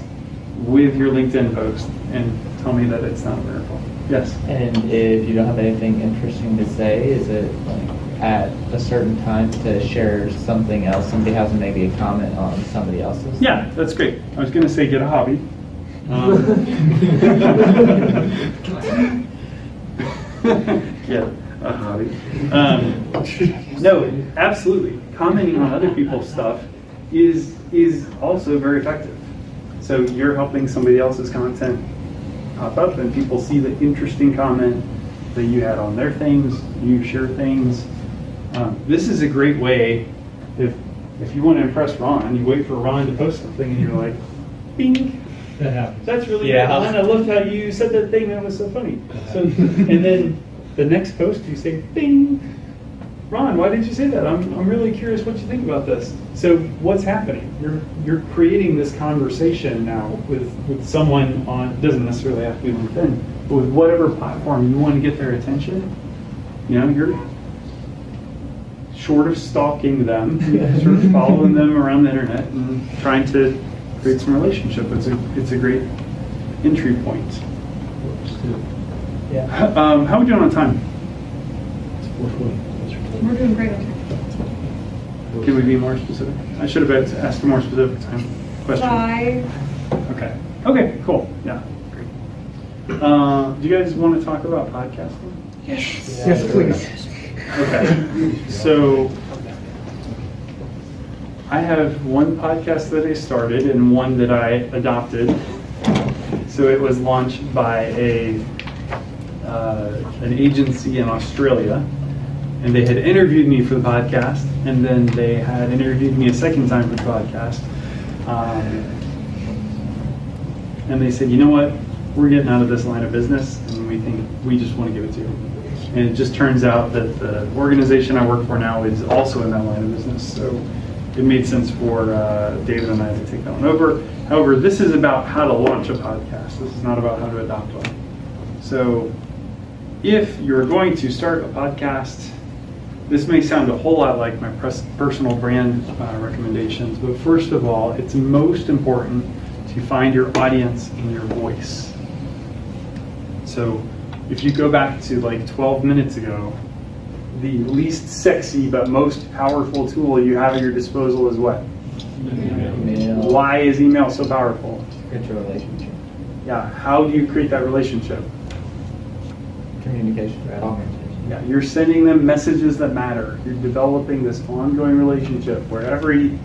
S4: with your LinkedIn post and tell me that it's not a miracle. Yes?
S8: And if you don't have anything interesting to say, is it like at a certain time to share something else? Somebody has maybe a comment on somebody else's?
S4: Yeah, that's great. I was going to say get a hobby. Um, get a hobby. Um, no, absolutely. Commenting on other people's stuff is is also very effective. So you're helping somebody else's content pop up, and people see the interesting comment that you had on their things. You share things. Um, this is a great way if if you want to impress Ron, you wait for Ron to post something, and you're like, "Bing."
S12: That happens.
S4: That's really
S8: Yeah.
S4: good. Ron, I loved how you said that thing. That was so funny. So, and then the next post, you say, "Bing." Ron, why did you say that? I'm, I'm really curious what you think about this. So what's happening? You're you're creating this conversation now with, with someone on doesn't necessarily have to be LinkedIn, but with whatever platform you want to get their attention. You know, you're short of stalking them, sort of following them around the internet and trying to create some relationship. It's a it's a great entry point.
S16: Yeah.
S4: Um, how are we doing on time?
S3: We're doing great on time.
S4: Can we be more specific? I should have asked a more specific time question.
S3: Five.
S4: Okay. Okay. Cool. Yeah. Great. Uh, do you guys want to talk about podcasting?
S3: Yes.
S16: Yes, please.
S4: Okay. So I have one podcast that I started and one that I adopted. So it was launched by a uh, an agency in Australia, and they had interviewed me for the podcast, and then they had interviewed me a second time for the podcast. Um, and they said, you know what, we're getting out of this line of business, and we think we just want to give it to you. And it just turns out that the organization I work for now is also in that line of business, so it made sense for uh, David and I to take that one over. However, this is about how to launch a podcast. This is not about how to adopt one. So, if you're going to start a podcast, this may sound a whole lot like my personal brand uh, recommendations, but first of all, it's most important to find your audience and your voice. So, if you go back to like 12 minutes ago, the least sexy but most powerful tool you have at your disposal is what?
S8: Email.
S4: Why is email so powerful?
S8: Create a relationship.
S4: Yeah, how do you create that relationship?
S8: Communication.
S4: Yeah, you're sending them messages that matter. You're developing this ongoing relationship where every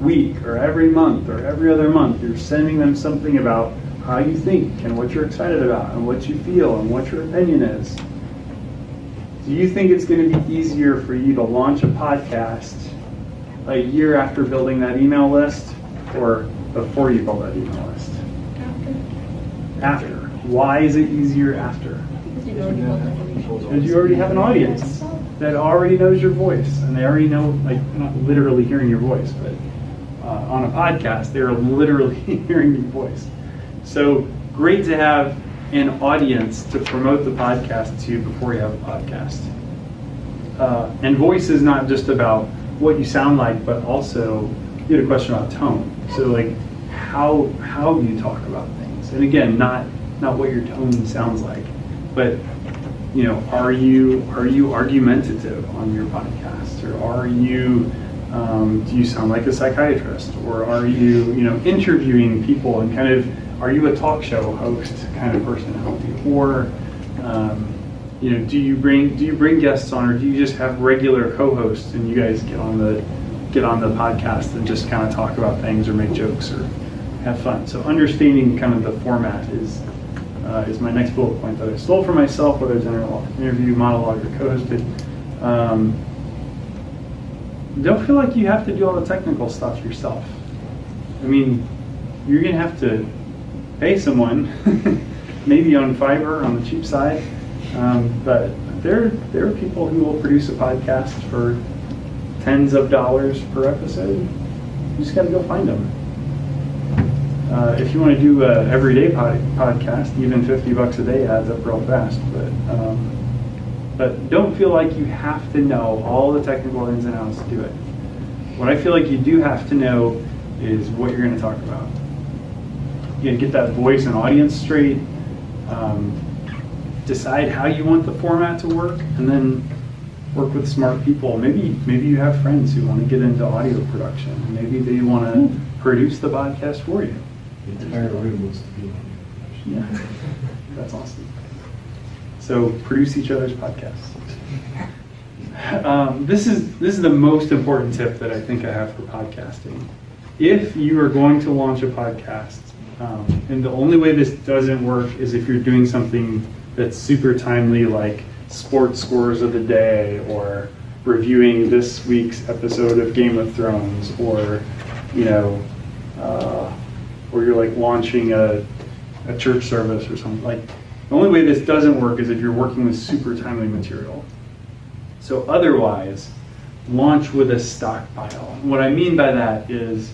S4: week or every month or every other month you're sending them something about how you think and what you're excited about and what you feel and what your opinion is. Do you think it's going to be easier for you to launch a podcast a year after building that email list or before you build that email list? After. After. Why is it easier after?
S3: Because you already built that relationship.
S4: Because you already have an audience that already knows your voice and they already know, like, not literally hearing your voice, but uh, on a podcast, they're literally hearing your voice. So great to have an audience to promote the podcast to before you have a podcast. Uh, and voice is not just about what you sound like, but also you had a question about tone. So like how how you talk about things. And again, not not what your tone sounds like, but you know, are you are you argumentative on your podcast, or are you um, do you sound like a psychiatrist, or are you you know interviewing people and kind of are you a talk show host kind of personality, or um, you know do you bring do you bring guests on, or do you just have regular co-hosts and you guys get on the get on the podcast and just kind of talk about things or make jokes or have fun. So understanding kind of the format is uh, is my next bullet point that I stole for myself, whether it's an interview, monologue, or co-hosted. Um, don't feel like you have to do all the technical stuff yourself. I mean, you're gonna have to pay someone, maybe on Fiverr on the cheap side, um, but there there are people who will produce a podcast for tens of dollars per episode. You just got to go find them. Uh, if you want to do a everyday pod- podcast, even 50 bucks a day adds up real fast. But um, but don't feel like you have to know all the technical ins and outs to do it. What I feel like you do have to know is what you're going to talk about. You got to get that voice and audience straight. Um, decide how you want the format to work, and then work with smart people. Maybe maybe you have friends who want to get into audio production. and Maybe they want to produce the podcast for you.
S12: The entire room wants to be on
S4: Yeah, that's awesome. So produce each other's podcasts. Um, this is this is the most important tip that I think I have for podcasting. If you are going to launch a podcast, um, and the only way this doesn't work is if you're doing something that's super timely, like sports scores of the day, or reviewing this week's episode of Game of Thrones, or you know, uh, or you're like launching a, a church service or something. Like the only way this doesn't work is if you're working with super timely material. So otherwise, launch with a stockpile. What I mean by that is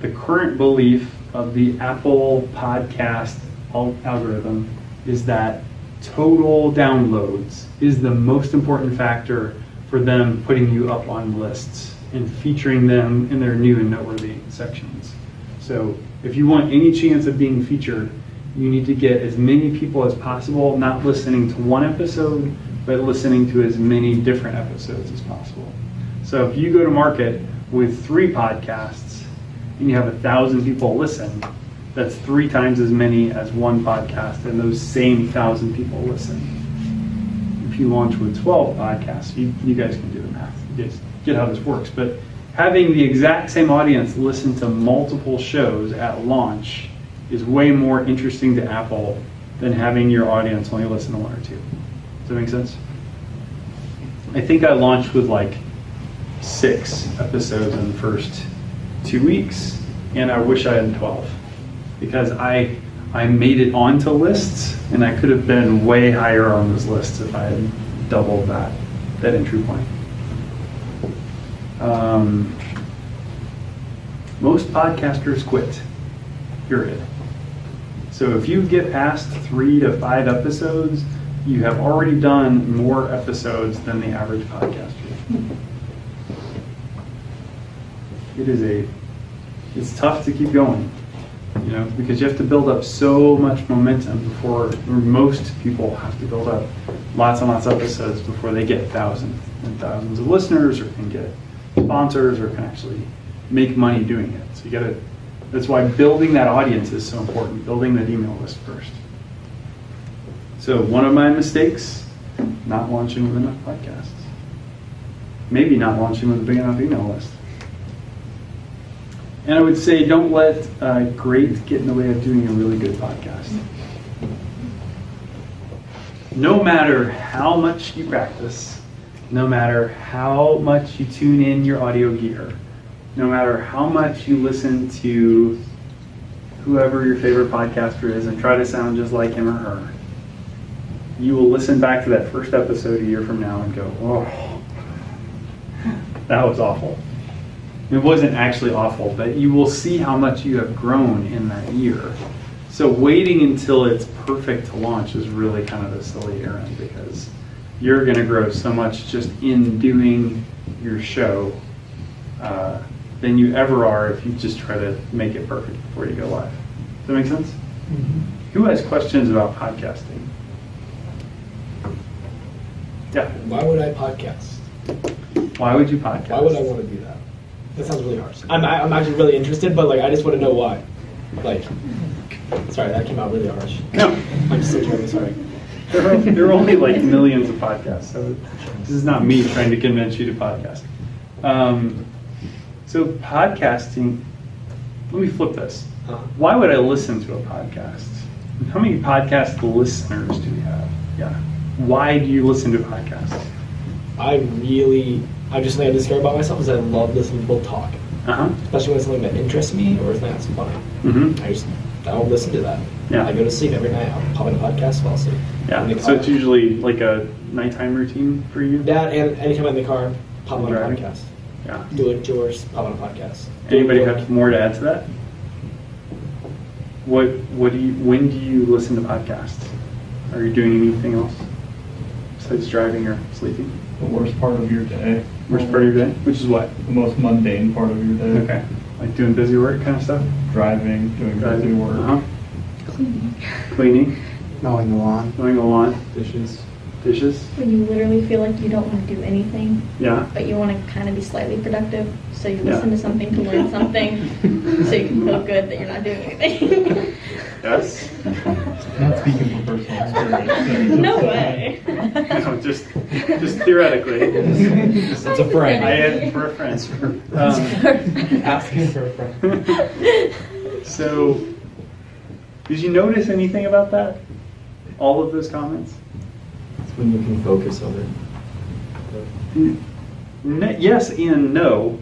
S4: the current belief of the Apple podcast al- algorithm is that total downloads is the most important factor for them putting you up on lists and featuring them in their new and noteworthy sections. So if you want any chance of being featured, you need to get as many people as possible, not listening to one episode, but listening to as many different episodes as possible. So if you go to market with three podcasts and you have a thousand people listen, that's three times as many as one podcast, and those same thousand people listen. If you launch with 12 podcasts, you, you guys can do the math. You guys get how this works. But having the exact same audience listen to multiple shows at launch is way more interesting to Apple than having your audience only listen to one or two. Does that make sense? I think I launched with like six episodes in the first two weeks, and I wish I had 12 because I I made it onto lists, and I could have been way higher on those lists if I had doubled that that entry point. Um, most podcasters quit. Period. So if you get past three to five episodes, you have already done more episodes than the average podcaster. It is a, it's tough to keep going, you know, because you have to build up so much momentum before, most people have to build up lots and lots of episodes before they get thousands and thousands of listeners or can get sponsors or can actually make money doing it. So you gotta, that's why building that audience is so important, building that email list first. So one of my mistakes, not launching with enough podcasts. Maybe not launching with a big enough email list. And I would say don't let uh, great get in the way of doing a really good podcast. No matter how much you practice, no matter how much you tune in your audio gear, no matter how much you listen to whoever your favorite podcaster is and try to sound just like him or her, you will listen back to that first episode a year from now and go, oh, that was awful. It wasn't actually awful, but you will see how much you have grown in that year. So waiting until it's perfect to launch is really kind of a silly errand because you're going to grow so much just in doing your show uh, than you ever are if you just try to make it perfect before you go live. Does that make sense? Who has questions about podcasting? Yeah.
S7: Why would I podcast?
S4: Why would you podcast?
S7: Why would I want to do that? That sounds really harsh. I'm, I'm actually really interested, but like I just want to know why. Like, sorry, that came out really harsh.
S4: No.
S7: I'm just so terribly sorry.
S4: There are, there are only like millions of podcasts, so this is not me trying to convince you to podcast. Um, so podcasting, let me flip this.
S7: Uh-huh.
S4: Why would I listen to a podcast? How many podcast listeners do we have? Yeah. Why do you listen to podcasts?
S7: I really, I just think I just care about myself is I love listening to people talk,
S4: Uh-huh.
S7: especially when it's something that interests me or something that's funny.
S4: Mm-hmm.
S7: I just, I'll listen to that.
S4: Yeah.
S7: I go to sleep every night. I'll pop in a podcast, while asleep. In
S4: Yeah.
S7: the
S4: So it's usually like a nighttime routine for you?
S7: that and anytime I'm in the car, pop on a podcast.
S4: Yeah.
S7: Doing chores, pop on a podcast.
S4: Anybody
S7: Doing work.
S4: have more to add to that? What what do you when do you listen to podcasts? Are you doing anything else besides driving or sleeping?
S11: The worst part of your day.
S4: Worst part of your day? Which is what?
S11: The most mundane part of your day.
S4: Okay. Like doing busy work kind of stuff?
S11: Driving, doing busy work.
S4: Uh-huh. Cleaning,
S12: Mowing the lawn.
S4: mowing the lawn,
S6: Dishes.
S4: Dishes.
S3: When you literally feel like you don't want to do anything,
S4: Yeah.
S3: but you want to kind of be slightly productive, so you
S4: Yeah.
S3: listen to something to learn something, so you can feel good that you're not doing anything.
S4: Yes.
S11: Not speaking from personal experience.
S3: no way.
S4: No, just just theoretically.
S6: It's a friend.
S4: I had for a friend. Um,
S6: Asking for a friend.
S4: So, did you notice anything about that? All of those comments?
S6: It's when you can focus on it.
S4: N- yes and no.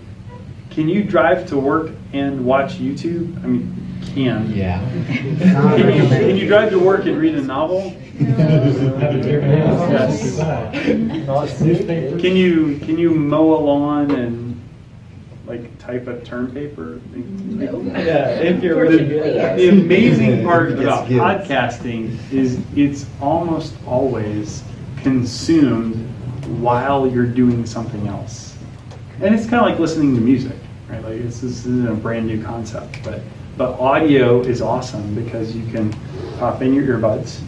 S4: Can you drive to work and watch YouTube? I mean, can.
S6: Yeah.
S4: Can you, can you drive to work and read a novel? Yes. Can you can you mow a lawn and like type a term paper?
S7: Yeah, if you're
S4: The,
S7: really good at
S4: the amazing part about podcasting is it's almost always consumed while you're doing something else. And it's kind of like listening to music, right? Like this, this isn't a brand new concept, but But audio is awesome because you can pop in your earbuds.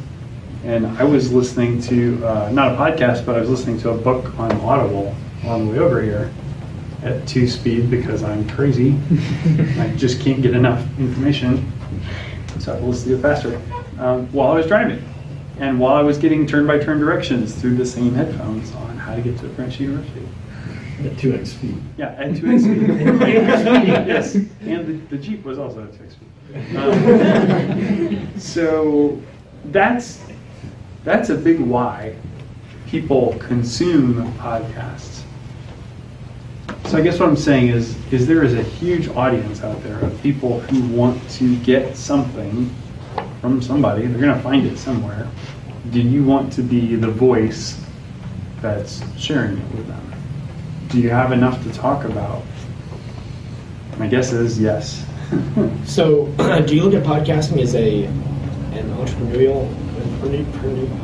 S4: And I was listening to, uh, not a podcast, but I was listening to a book on Audible on the way over here at two speed because I'm crazy. I just can't get enough information. So I listen to it faster um, while I was driving. And while I was getting turn by turn directions through the same headphones on how to get to French University.
S12: At 2x speed.
S4: Yeah, at 2x speed. yes, and the, the Jeep was also at 2x speed. Um, so that's that's a big why people consume podcasts. So I guess what I'm saying is, is there is a huge audience out there of people who want to get something from somebody. They're going to find it somewhere. Do you want to be the voice that's sharing it with them? Do you have enough to talk about? My guess is yes.
S7: So, do you look at podcasting as a an entrepreneurial,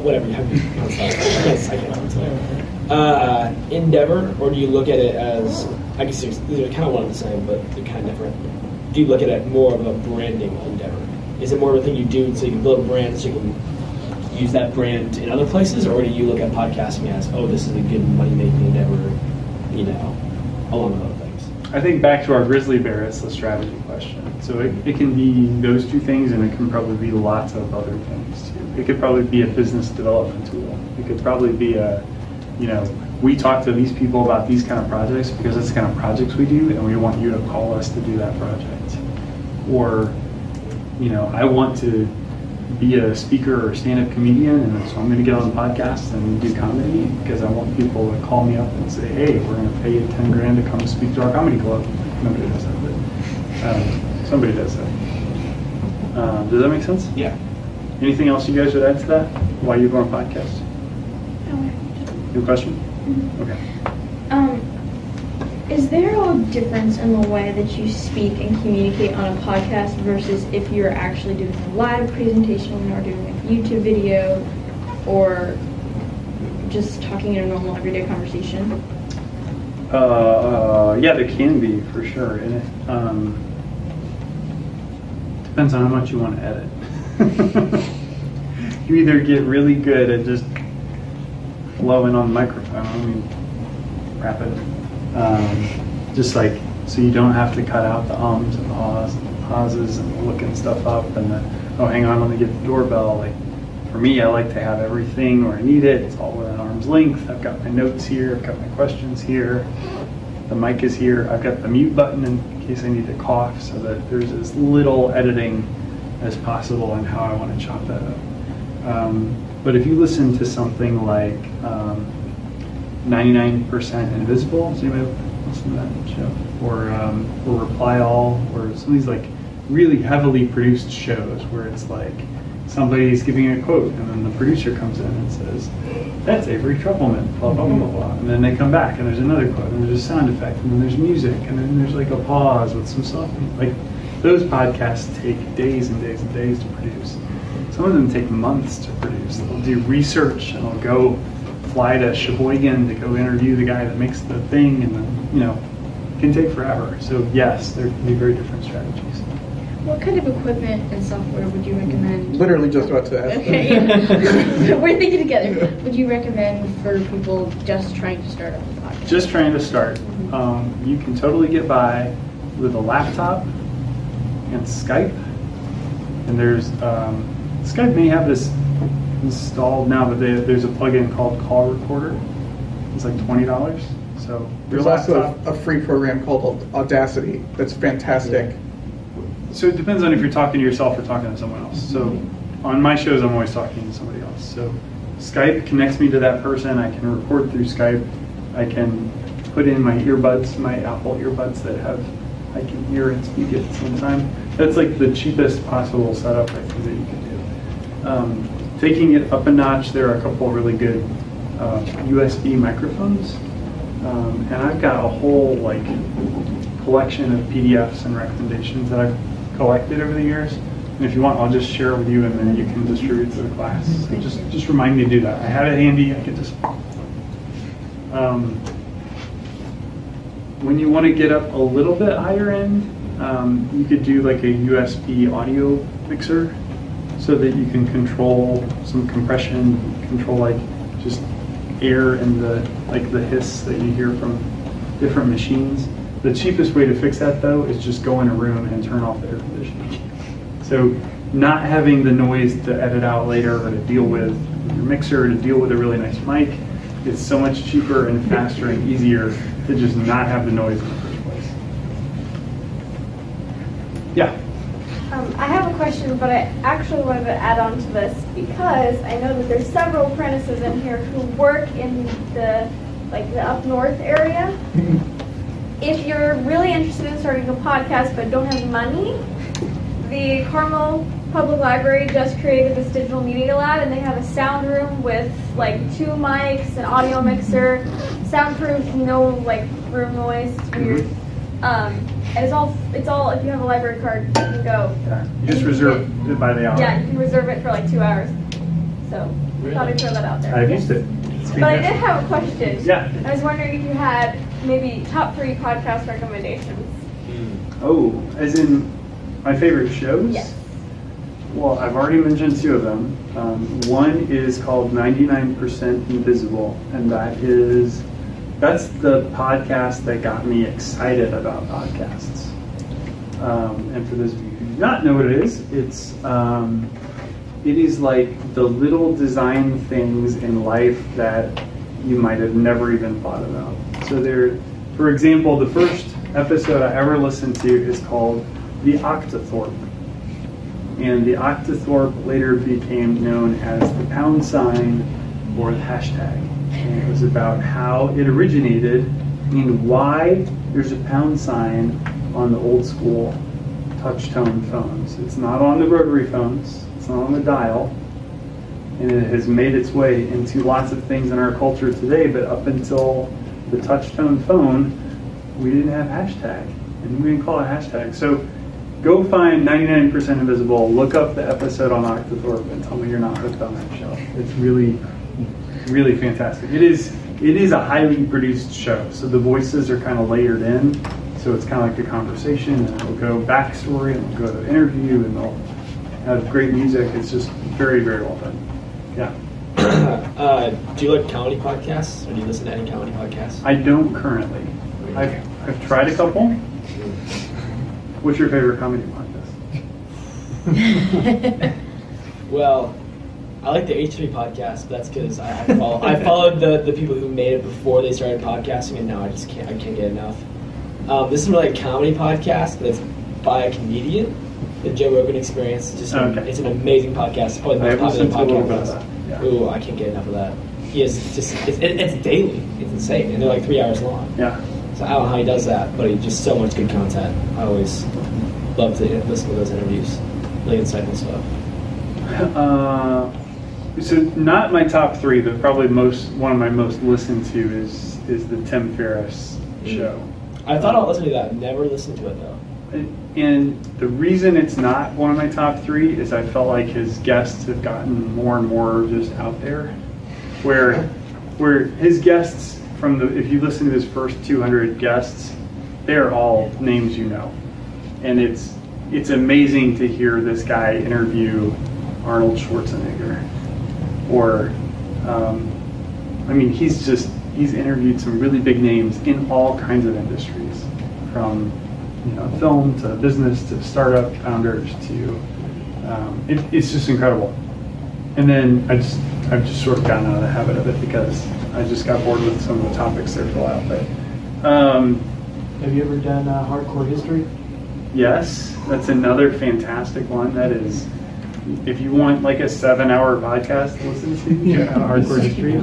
S7: whatever you have that? I can't. Uh, endeavor, or do you look at it as I guess these these are kind of one and the same, but they're kind of different. Do you look at it more of a branding endeavor? Is it more of a thing you do so you can build a brand so you can use that brand in other places, or do you look at podcasting as oh this is a good money making endeavor, you know, along with other things?
S4: I think back to our grizzly bear, it's the strategy question. So it, it can be those two things, and it can probably be lots of other things too. It could probably be a business development tool. It could probably be a, you know, we talk to these people about these kind of projects because it's the kind of projects we do, and we want you to call us to do that project. Or, you know, I want to be a speaker or stand-up comedian, and so I'm going to get on the podcast and do comedy because I want people to call me up and say, "Hey, we're going to pay you ten grand to come speak to our comedy club." Nobody does that, but um, somebody does that. Um, does that make sense?
S7: Yeah.
S4: Anything else you guys would add to that? Why you go on podcast? Your question? Okay.
S3: Is there a difference in the way that you speak and communicate on a podcast versus if you're actually doing a live presentation or doing a YouTube video or just talking in a normal everyday conversation?
S4: Uh, uh, yeah, there can be for sure, and it um, depends on how much you want to edit. you either get really good at just flowing on the microphone, I mean, rapid, um, just like so you don't have to cut out the ums and the ahs and the pauses and looking stuff up and the oh, hang on, let me get the doorbell. Like for me, I like to have everything where I need it. It's all within arm's length. I've got my notes here. I've got my questions here. The mic is here. I've got the mute button in case I need to cough, so that there's as little editing as possible on how I want to chop that up. Um, but if you listen to something like um, 99% Invisible, does anybody listen to that show? Or, um, or Reply All, or some of these like really heavily produced shows where it's like somebody's giving a quote and then the producer comes in and says, that's Avery Trufelman, blah, blah, blah, blah, blah. And then they come back and there's another quote and there's a sound effect and then there's music and then there's like a pause with some stuff. Like those podcasts take days and days and days to produce. Some of them take months to produce. They'll do research and they'll go fly to Sheboygan to go interview the guy that makes the thing and then, you know, it can take forever. So yes, there can be very different strategies.
S3: What kind of equipment and software would you recommend?
S17: Literally just about to ask.
S3: Okay, yeah. we're thinking together. Would you recommend for people just trying to start up a podcast?
S4: Just trying to start. Um, you can totally get by with a laptop and Skype. And there's um, Skype may have this installed now, but they, there's a plugin called Call Recorder. It's like twenty dollars. So
S17: There's also a free program called Audacity that's fantastic.
S4: So it depends on if you're talking to yourself or talking to someone else. So on my shows, I'm always talking to somebody else. So Skype connects me to that person. I can record through Skype. I can put in my earbuds, my Apple earbuds that have I can hear and speak at the same time. That's like the cheapest possible setup I think that you can do. Um, taking it up a notch, there are a couple really good uh, USB microphones, um, and I've got a whole like collection of PDFs and recommendations that I've collected over the years. And if you want, I'll just share it with you, and then you can distribute to the class. So just just remind me to do that. I have it handy. I can just. Um, when you want to get up a little bit higher end, um, you could do like a USB audio mixer so that you can control some compression, control like just air and the like the hiss that you hear from different machines. The cheapest way to fix that though is just go in a room and turn off the air conditioning. So not having the noise to edit out later or to deal with your mixer, to deal with a really nice mic, it's so much cheaper and faster and easier to just not have the noise in the first place. Yeah.
S14: I have a question, but I actually wanted to add on to this because I know that there's several apprentices in here who work in the like the up north area. if you're really interested in starting a podcast but don't have money, the Carmel Public Library just created this digital media lab, and they have a sound room with like two mics, an audio mixer, soundproof, no like room noise. It's weird. Um, and it's all it's all if you have a library card, you can go.
S4: You just reserve it by the hour.
S14: Yeah, you can reserve it for like two hours. So thought I'd throw that out there.
S4: I've used it. It's
S14: But I did have a question.
S4: Yeah.
S14: I was wondering if you had maybe top three podcast recommendations.
S4: Oh, as in my favorite shows?
S14: Yes.
S4: Well, I've already mentioned two of them. Um, one is called 99% Invisible, and that is that's the podcast that got me excited about podcasts. Um, and for those of you who do not know what it is, it's um, it is like the little design things in life that you might have never even thought about. So there, for example, the first episode I ever listened to is called The Octothorpe. And the Octothorpe later became known as the pound sign or the hashtag. And it was about how it originated and why there's a pound sign on the old school touch tone phones. It's not on the rotary phones, it's not on the dial, and it has made its way into lots of things in our culture today. But up until the touch tone phone, we didn't have hashtag, and we didn't call it hashtag. So go find 99% Invisible, look up the episode on Octothorpe, and tell me you're not hooked on that show. It's really, really fantastic. It is. It is a highly produced show, so the voices are kind of layered in. So it's kind of like a conversation, and it'll go backstory, and it'll go to interview, and they'll have great music. It's just very, very well done. Yeah.
S7: uh, do you like comedy podcasts, or do you listen to any comedy podcasts?
S4: I don't currently. I've, I've tried a couple. What's your favorite comedy podcast?
S7: Well, I like the H3 podcast, but that's because I, follow, I followed the, the people who made it before they started podcasting, and now I just can't I can't get enough. Um, this is really a comedy podcast, but it's by a comedian. The Joe Rogan Experience. It's just an,
S4: Okay.
S7: it's an amazing podcast. It's probably the
S4: I
S7: most popular
S4: listened to a little
S7: podcast.
S4: yeah.
S7: Ooh, I can't get enough of that. He is just it's, it, it's daily. It's insane, and they're like three hours long.
S4: Yeah.
S7: So I don't know how he does that, but he just so much good content. I always love to listen to those interviews. Really insightful stuff.
S4: Uh, so not my top three, but probably most one of my most listened to is is the Tim Ferriss mm. show.
S7: I thought I'd listen to that. Never listened to it though.
S4: And the reason it's not one of my top three is I felt like his guests have gotten more and more just out there. Where where his guests from the if you listen to his first 200 guests, they're all names you know. And it's it's amazing to hear this guy interview Arnold Schwarzenegger or um, I mean he's just he's interviewed some really big names in all kinds of industries from you know film to business to startup founders to um, it, it's just incredible and then I just I've just sort of gotten out of the habit of it because I just got bored with some of the topics there for a while but um,
S10: Have you ever done uh, hardcore history?
S4: Yes, that's another fantastic one. That is, if you want like a seven-hour podcast to listen to,
S12: Yeah.
S4: out Hardcore History.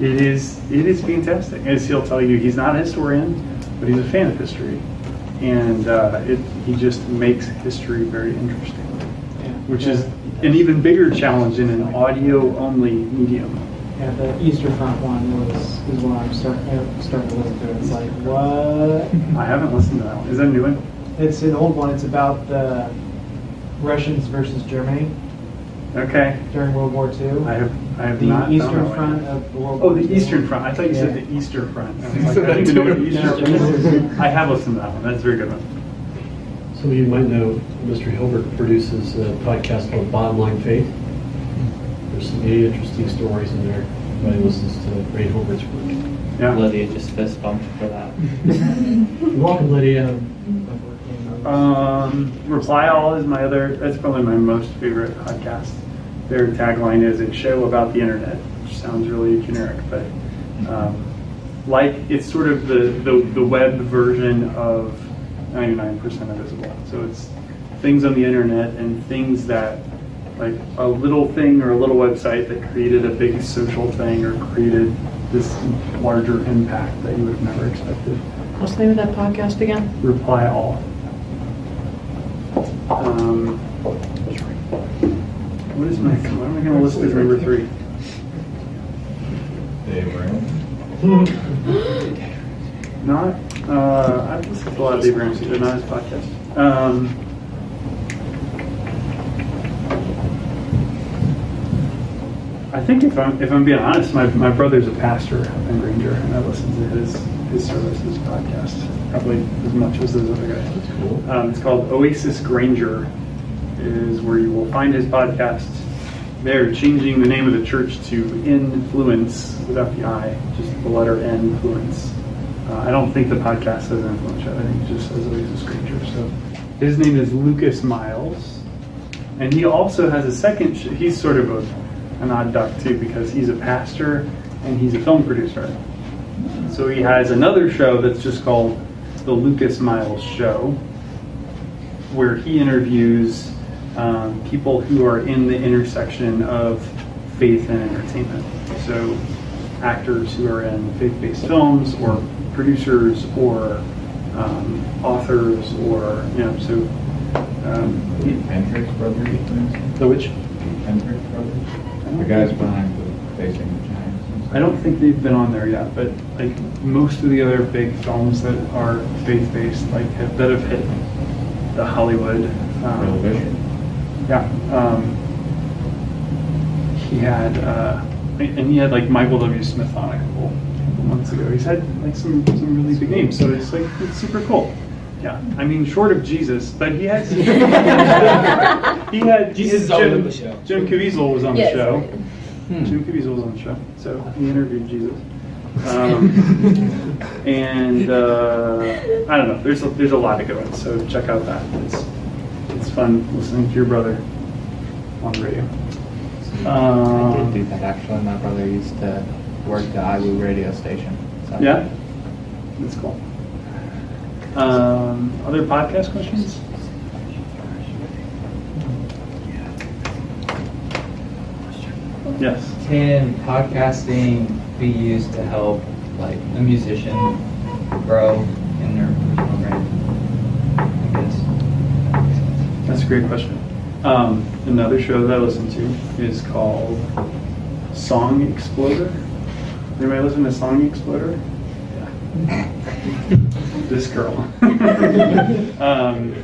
S4: It is, it is fantastic. As he'll tell you, he's not a historian, but he's a fan of history, and uh, it, he just makes history very interesting, which is an even bigger challenge in an audio-only medium.
S10: Yeah, the Easter Front one was is one I'm starting starting to listen to. It's like what?
S4: I haven't listened to that one. Is that a new one?
S10: It's an old one. It's about the Russians versus Germany
S4: Okay.
S10: during World War II.
S4: I have, I have
S10: the
S4: not. found
S10: Eastern
S4: that
S10: Front
S4: yet.
S10: of World
S4: Oh,
S10: War
S4: the
S10: II.
S4: Eastern Front. I thought you said
S10: Yeah.
S4: the Easter Front. I was like, I don't know what the Eastern
S10: No,
S4: Front is. I have listened to that one. That's a very good one.
S1: Some of you might know Mr. Hilbert produces a podcast called Bottom Line Faith. There's some really interesting stories in there. Everybody listens to Ray Hilbert's work.
S4: Yeah.
S8: Lydia just fist bumped for that.
S1: You're welcome, Lydia.
S4: Um, Reply All is my other, that's probably my most favorite podcast. Their tagline is a show about the internet, which sounds really generic, but um, like it's sort of the, the, the web version of 99% Invisible. So it's things on the internet and things that, like a little thing or a little website that created a big social thing or created this larger impact that you would have never expected.
S9: What's the name of that podcast again?
S4: Reply All. Um, what is my, what am I going to list as number three?
S6: Dave Ramsey.
S4: Not, uh, I've listened to a lot of Dave Ramsey, but not his podcast. Um, I think if I'm, if I'm being honest, my, my brother's a pastor up in Granger, and I listen to his, his services podcast probably as much as those other guys.
S6: Cool.
S4: Um, it's called Oasis Granger, is where you will find his podcast. They're changing the name of the church to Influence without the I, just the letter N, Influence. Uh, I don't think the podcast says Influence yet. I think it just says Oasis Granger. So his name is Lucas Miles, and he also has a second. Sh- he's sort of a, an odd duck too because he's a pastor and he's a film producer. So he has another show that's just called the Lucas Miles Show, where he interviews um, people who are in the intersection of faith and entertainment. So actors who are in faith-based films, or producers, or um, authors, or you know, so. Um,
S18: Hendrix Brothers?
S4: the which?
S18: Hendrix Brothers? The guys behind the Facing the Giants.
S4: I don't think they've been on there yet, but like most of the other big films that are faith-based, like have, that have hit the Hollywood. Um,
S18: Television.
S4: Yeah. Um, he had, uh, and he had like Michael W. Smith on a couple, couple months ago. He's had like some some really big names, so it's like it's super cool. Yeah, I mean, short of Jesus, but he had he had
S7: Jesus
S4: Jim,
S7: always on the show.
S4: Jim Caviezel was on
S3: Yes.
S4: the show.
S8: Hmm.
S4: Jim Caviezel was on the show, so he interviewed Jesus. Um, and uh, I don't know. There's a, there's a lot of good ones, so check out that. It's it's fun listening to your brother on the radio.
S8: I did do
S4: Um,
S8: that actually. My brother used to work the IWU radio station. So.
S4: yeah, that's cool. Um, other podcast questions? Yes.
S8: Can podcasting be used to help like a musician grow in their personal brand? I guess.
S4: That's a great question. Um, another show that I listen to is called Song Exploder. Anybody listen to Song Exploder? Yeah. this girl. um,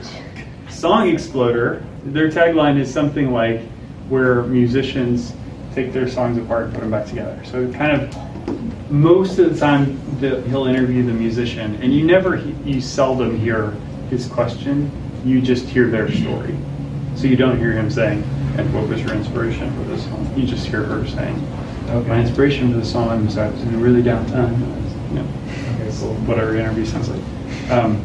S4: Song Exploder, their tagline is something like where musicians take their songs apart and put them back together. So kind of most of the time the, he'll interview the musician, and you never, you seldom hear his question. You just hear their story. So you don't hear him saying, "And what was your inspiration for this song?" You just hear her saying, "My inspiration for the song was I was in a really down time." You know, so whatever interview sounds like. Um,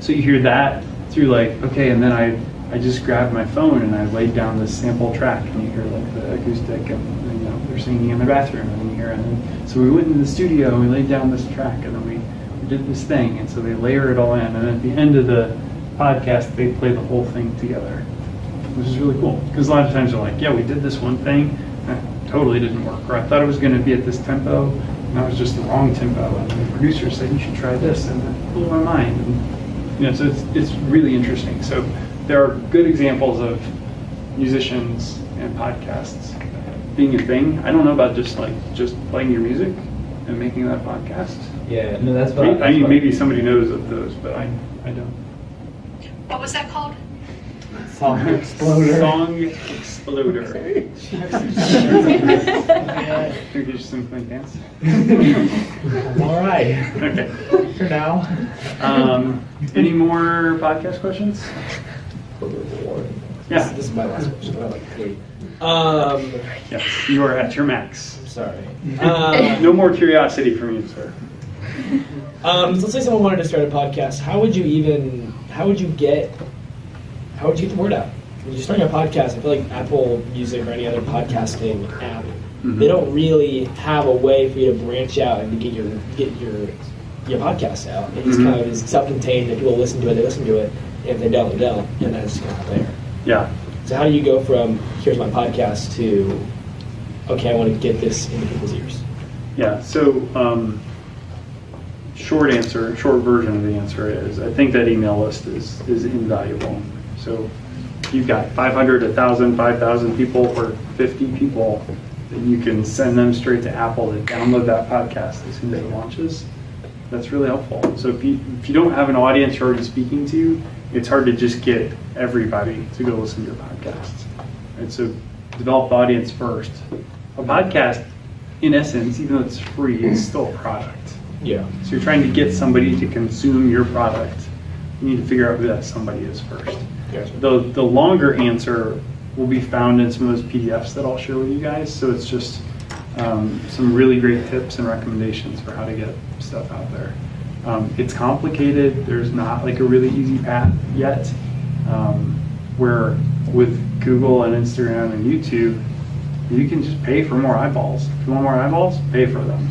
S4: so you hear that through like, okay, and then I I just grabbed my phone and I laid down this sample track, and you hear like the acoustic, and you know they're singing in the bathroom, and you hear, and then, so we went into the studio and we laid down this track, and then we, we did this thing, and so they layer it all in, and at the end of the podcast, they play the whole thing together, which is really cool. Because a lot of times they're like, yeah, we did this one thing, and it totally didn't work, or I thought it was going to be at this tempo, and that was just the wrong tempo, and the producer said you should try this, and that blew my mind. And, you know, so it's, it's really interesting. So there are good examples of musicians and podcasts being a thing. I don't know about just like just playing your music and making that podcast.
S8: Yeah, no, that's what.
S4: I,
S8: that's
S4: I mean,
S8: what-
S4: maybe somebody knows of those, but I, I don't.
S2: What was that called?
S8: Song Exploder.
S4: Song Exploder. Can we get you some clean dance?
S8: All right.
S4: Okay.
S11: answer now.
S4: Um, any more podcast questions? Yeah.
S7: This, this is my last question. I like three. Um,
S4: Yes, you are at your max.
S7: sorry. Uh,
S4: No more curiosity from you, sir.
S7: Um, so let's say someone wanted to start a podcast. How would you even? How would you get? How would you get the word out? When you're starting a podcast, I feel like Apple Music or any other podcasting app,
S4: Mhm.
S7: they don't really have a way for you to branch out and to get your get your your podcast out. It's just
S4: Mhm.
S7: kind of is self-contained. That people listen to it, they listen to it. If they don't, they don't, and that's kind of there.
S4: Yeah.
S7: So how do you go from here's my podcast to okay, I want to get this into people's ears?
S4: Yeah, so um, short answer, short version of the answer is I think that email list is, is invaluable. So if you've got 500, 1,000, 5,000 people or 50 people that you can send them straight to Apple to download that podcast as soon as it launches. That's really helpful. So if you, if you don't have an audience you're already speaking to, it's hard to just get everybody to go listen to your podcast. And so develop the audience first. A podcast, in essence, even though it's free, is still a product.
S7: Yeah.
S4: So you're trying to get somebody to consume your product. You need to figure out who that somebody is first.
S7: Gotcha.
S4: The, the longer answer will be found in some of those PDFs that I'll share with you guys. So it's just um, some really great tips and recommendations for how to get stuff out there. Um, it's complicated. There's not like a really easy path yet. Um, where with Google and Instagram and YouTube, you can just pay for more eyeballs. If you want more eyeballs, pay for them.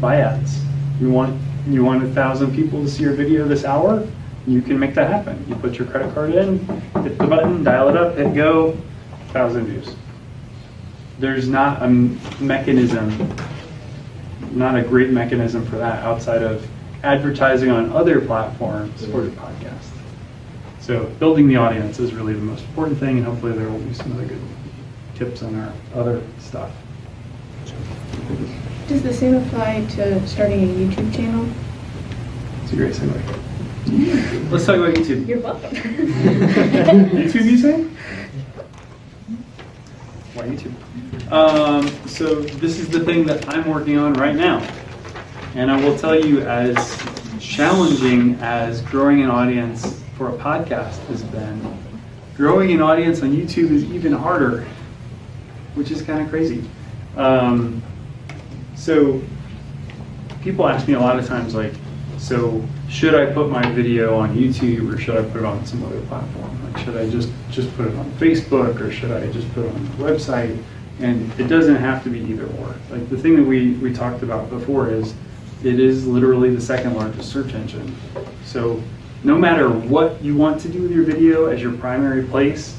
S4: Buy ads. You want you want a thousand people to see your video this hour, you can make that happen. You put your credit card in, hit the button, dial it up, hit go, thousand views. There's not a mechanism, not a great mechanism for that outside of advertising on other platforms for your podcast. So building the audience is really the most important thing, and hopefully there will be some other good tips on our other stuff.
S3: Does the same apply to starting a YouTube channel?
S4: It's a great segue. Let's talk about YouTube.
S3: You're welcome.
S4: YouTube, you say? Why YouTube? Um, so this is the thing that I'm working on right now, and I will tell you, as challenging as growing an audience for a podcast has been, growing an audience on YouTube is even harder, which is kind of crazy. Um, so people ask me a lot of times, like, so should I put my video on YouTube or should I put it on some other platform? Like, should I just just put it on Facebook or should I just put it on the website? And it doesn't have to be either or. Like the thing that we we talked about before is it is literally the second largest search engine. So no matter what you want to do with your video as your primary place,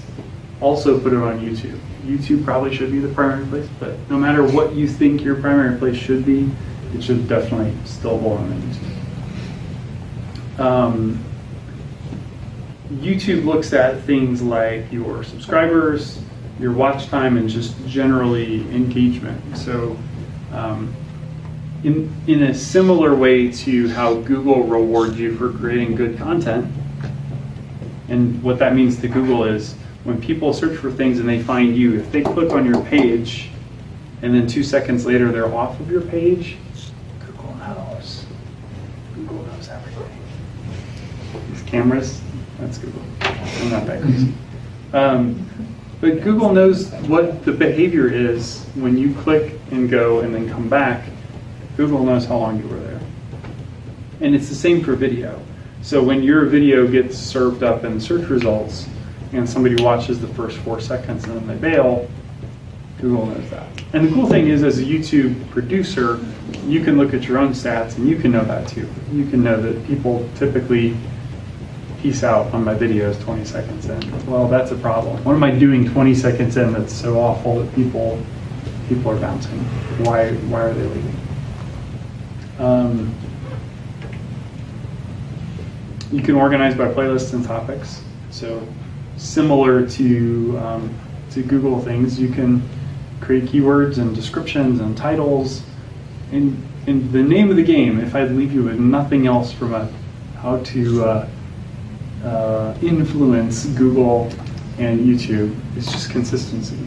S4: also put it on YouTube. YouTube probably should be the primary place, but no matter what you think your primary place should be, it should definitely still belong on YouTube. Um, YouTube looks at things like your subscribers, your watch time, and just generally engagement. So, um, in, in a similar way to how Google rewards you for creating good content, and what that means to Google is when people search for things and they find you, if they click on your page and then two seconds later they're off of your page, Google knows. Google knows everything. These cameras, that's Google. I'm not that crazy. Um, but Google knows what the behavior is when you click and go and then come back. Google knows how long you were there. And it's the same for video. So when your video gets served up in search results and somebody watches the first four seconds and then they bail, Google knows that. And the cool thing is, as a YouTube producer, you can look at your own stats and you can know that too. You can know that people typically peace out on my videos 20 seconds in. Well, that's a problem. What am I doing 20 seconds in that's so awful that people people are bouncing? Why why are they leaving? Um, you can organize by playlists and topics. So similar to um, to Google things, you can create keywords and descriptions and titles. And, and the name of the game, if I leave you with nothing else from a how to uh, uh, influence Google and YouTube, is just consistency.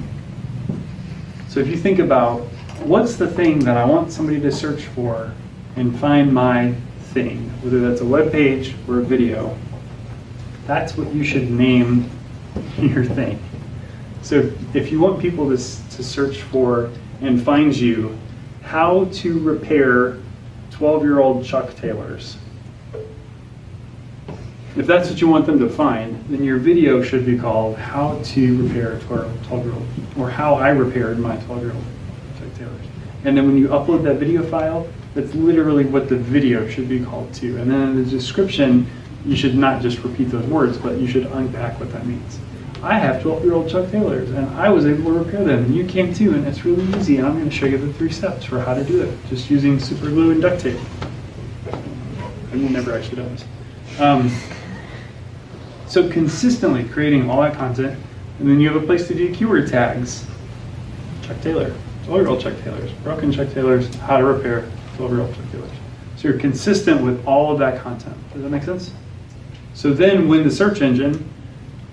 S4: So if you think about what's the thing that I want somebody to search for and find my thing, whether that's a web page or a video, that's what you should name your thing. So if you want people to, to search for and find you, how to repair 12 year old Chuck Taylors. If that's what you want them to find, then your video should be called How to Repair a 12 year old, or How I Repaired My 12 year old Chuck Taylors. And then when you upload that video file, that's literally what the video should be called too. And then in the description, you should not just repeat those words, but you should unpack what that means. I have 12 year old Chuck Taylors, and I was able to repair them, and you can too, and it's really easy. And I'm going to show you the three steps for how to do it, just using super glue and duct tape. I've never actually done this. Um, so consistently creating all that content, and then you have a place to do keyword tags. Chuck Taylor, 12-year-old Chuck Taylors, broken Chuck Taylors, how to repair 12-year-old So you're consistent with all of that content. Does that make sense? So then when the search engine,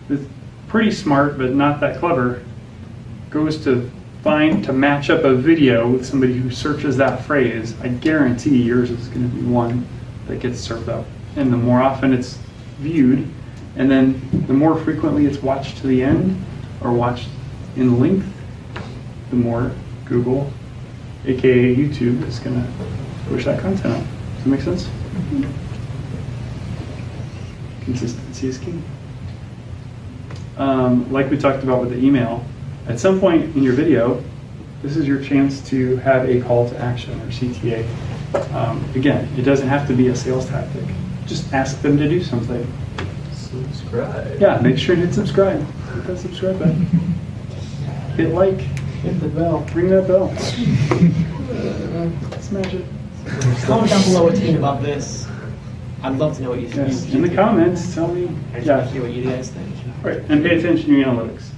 S4: is pretty smart but not that clever, goes to find, to match up a video with somebody who searches that phrase, I guarantee yours is going to be one that gets served up. And the more often it's viewed, and then the more frequently it's watched to the end or watched in length, the more Google, aka YouTube, is going to push that content out. Does that make sense? Consistency is key. Um, like we talked about with the email, at some point in your video, this is your chance to have a call to action or CTA. Um, again, it doesn't have to be a sales tactic. Just ask them to do something.
S6: Subscribe.
S4: Yeah, make sure and hit subscribe. Hit that subscribe button. Hit like.
S10: Hit the bell.
S4: Ring that bell. Smash it.
S7: Comment down below what you think about this. I'd love to know what you think.
S4: Yes, in the comments, tell me.
S7: I'd
S4: Yeah.
S7: like hear what you guys think.
S4: Right, and pay attention to your analytics.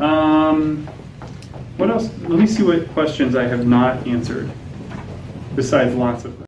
S4: Um, what else? Let me see what questions I have not answered, besides lots of them.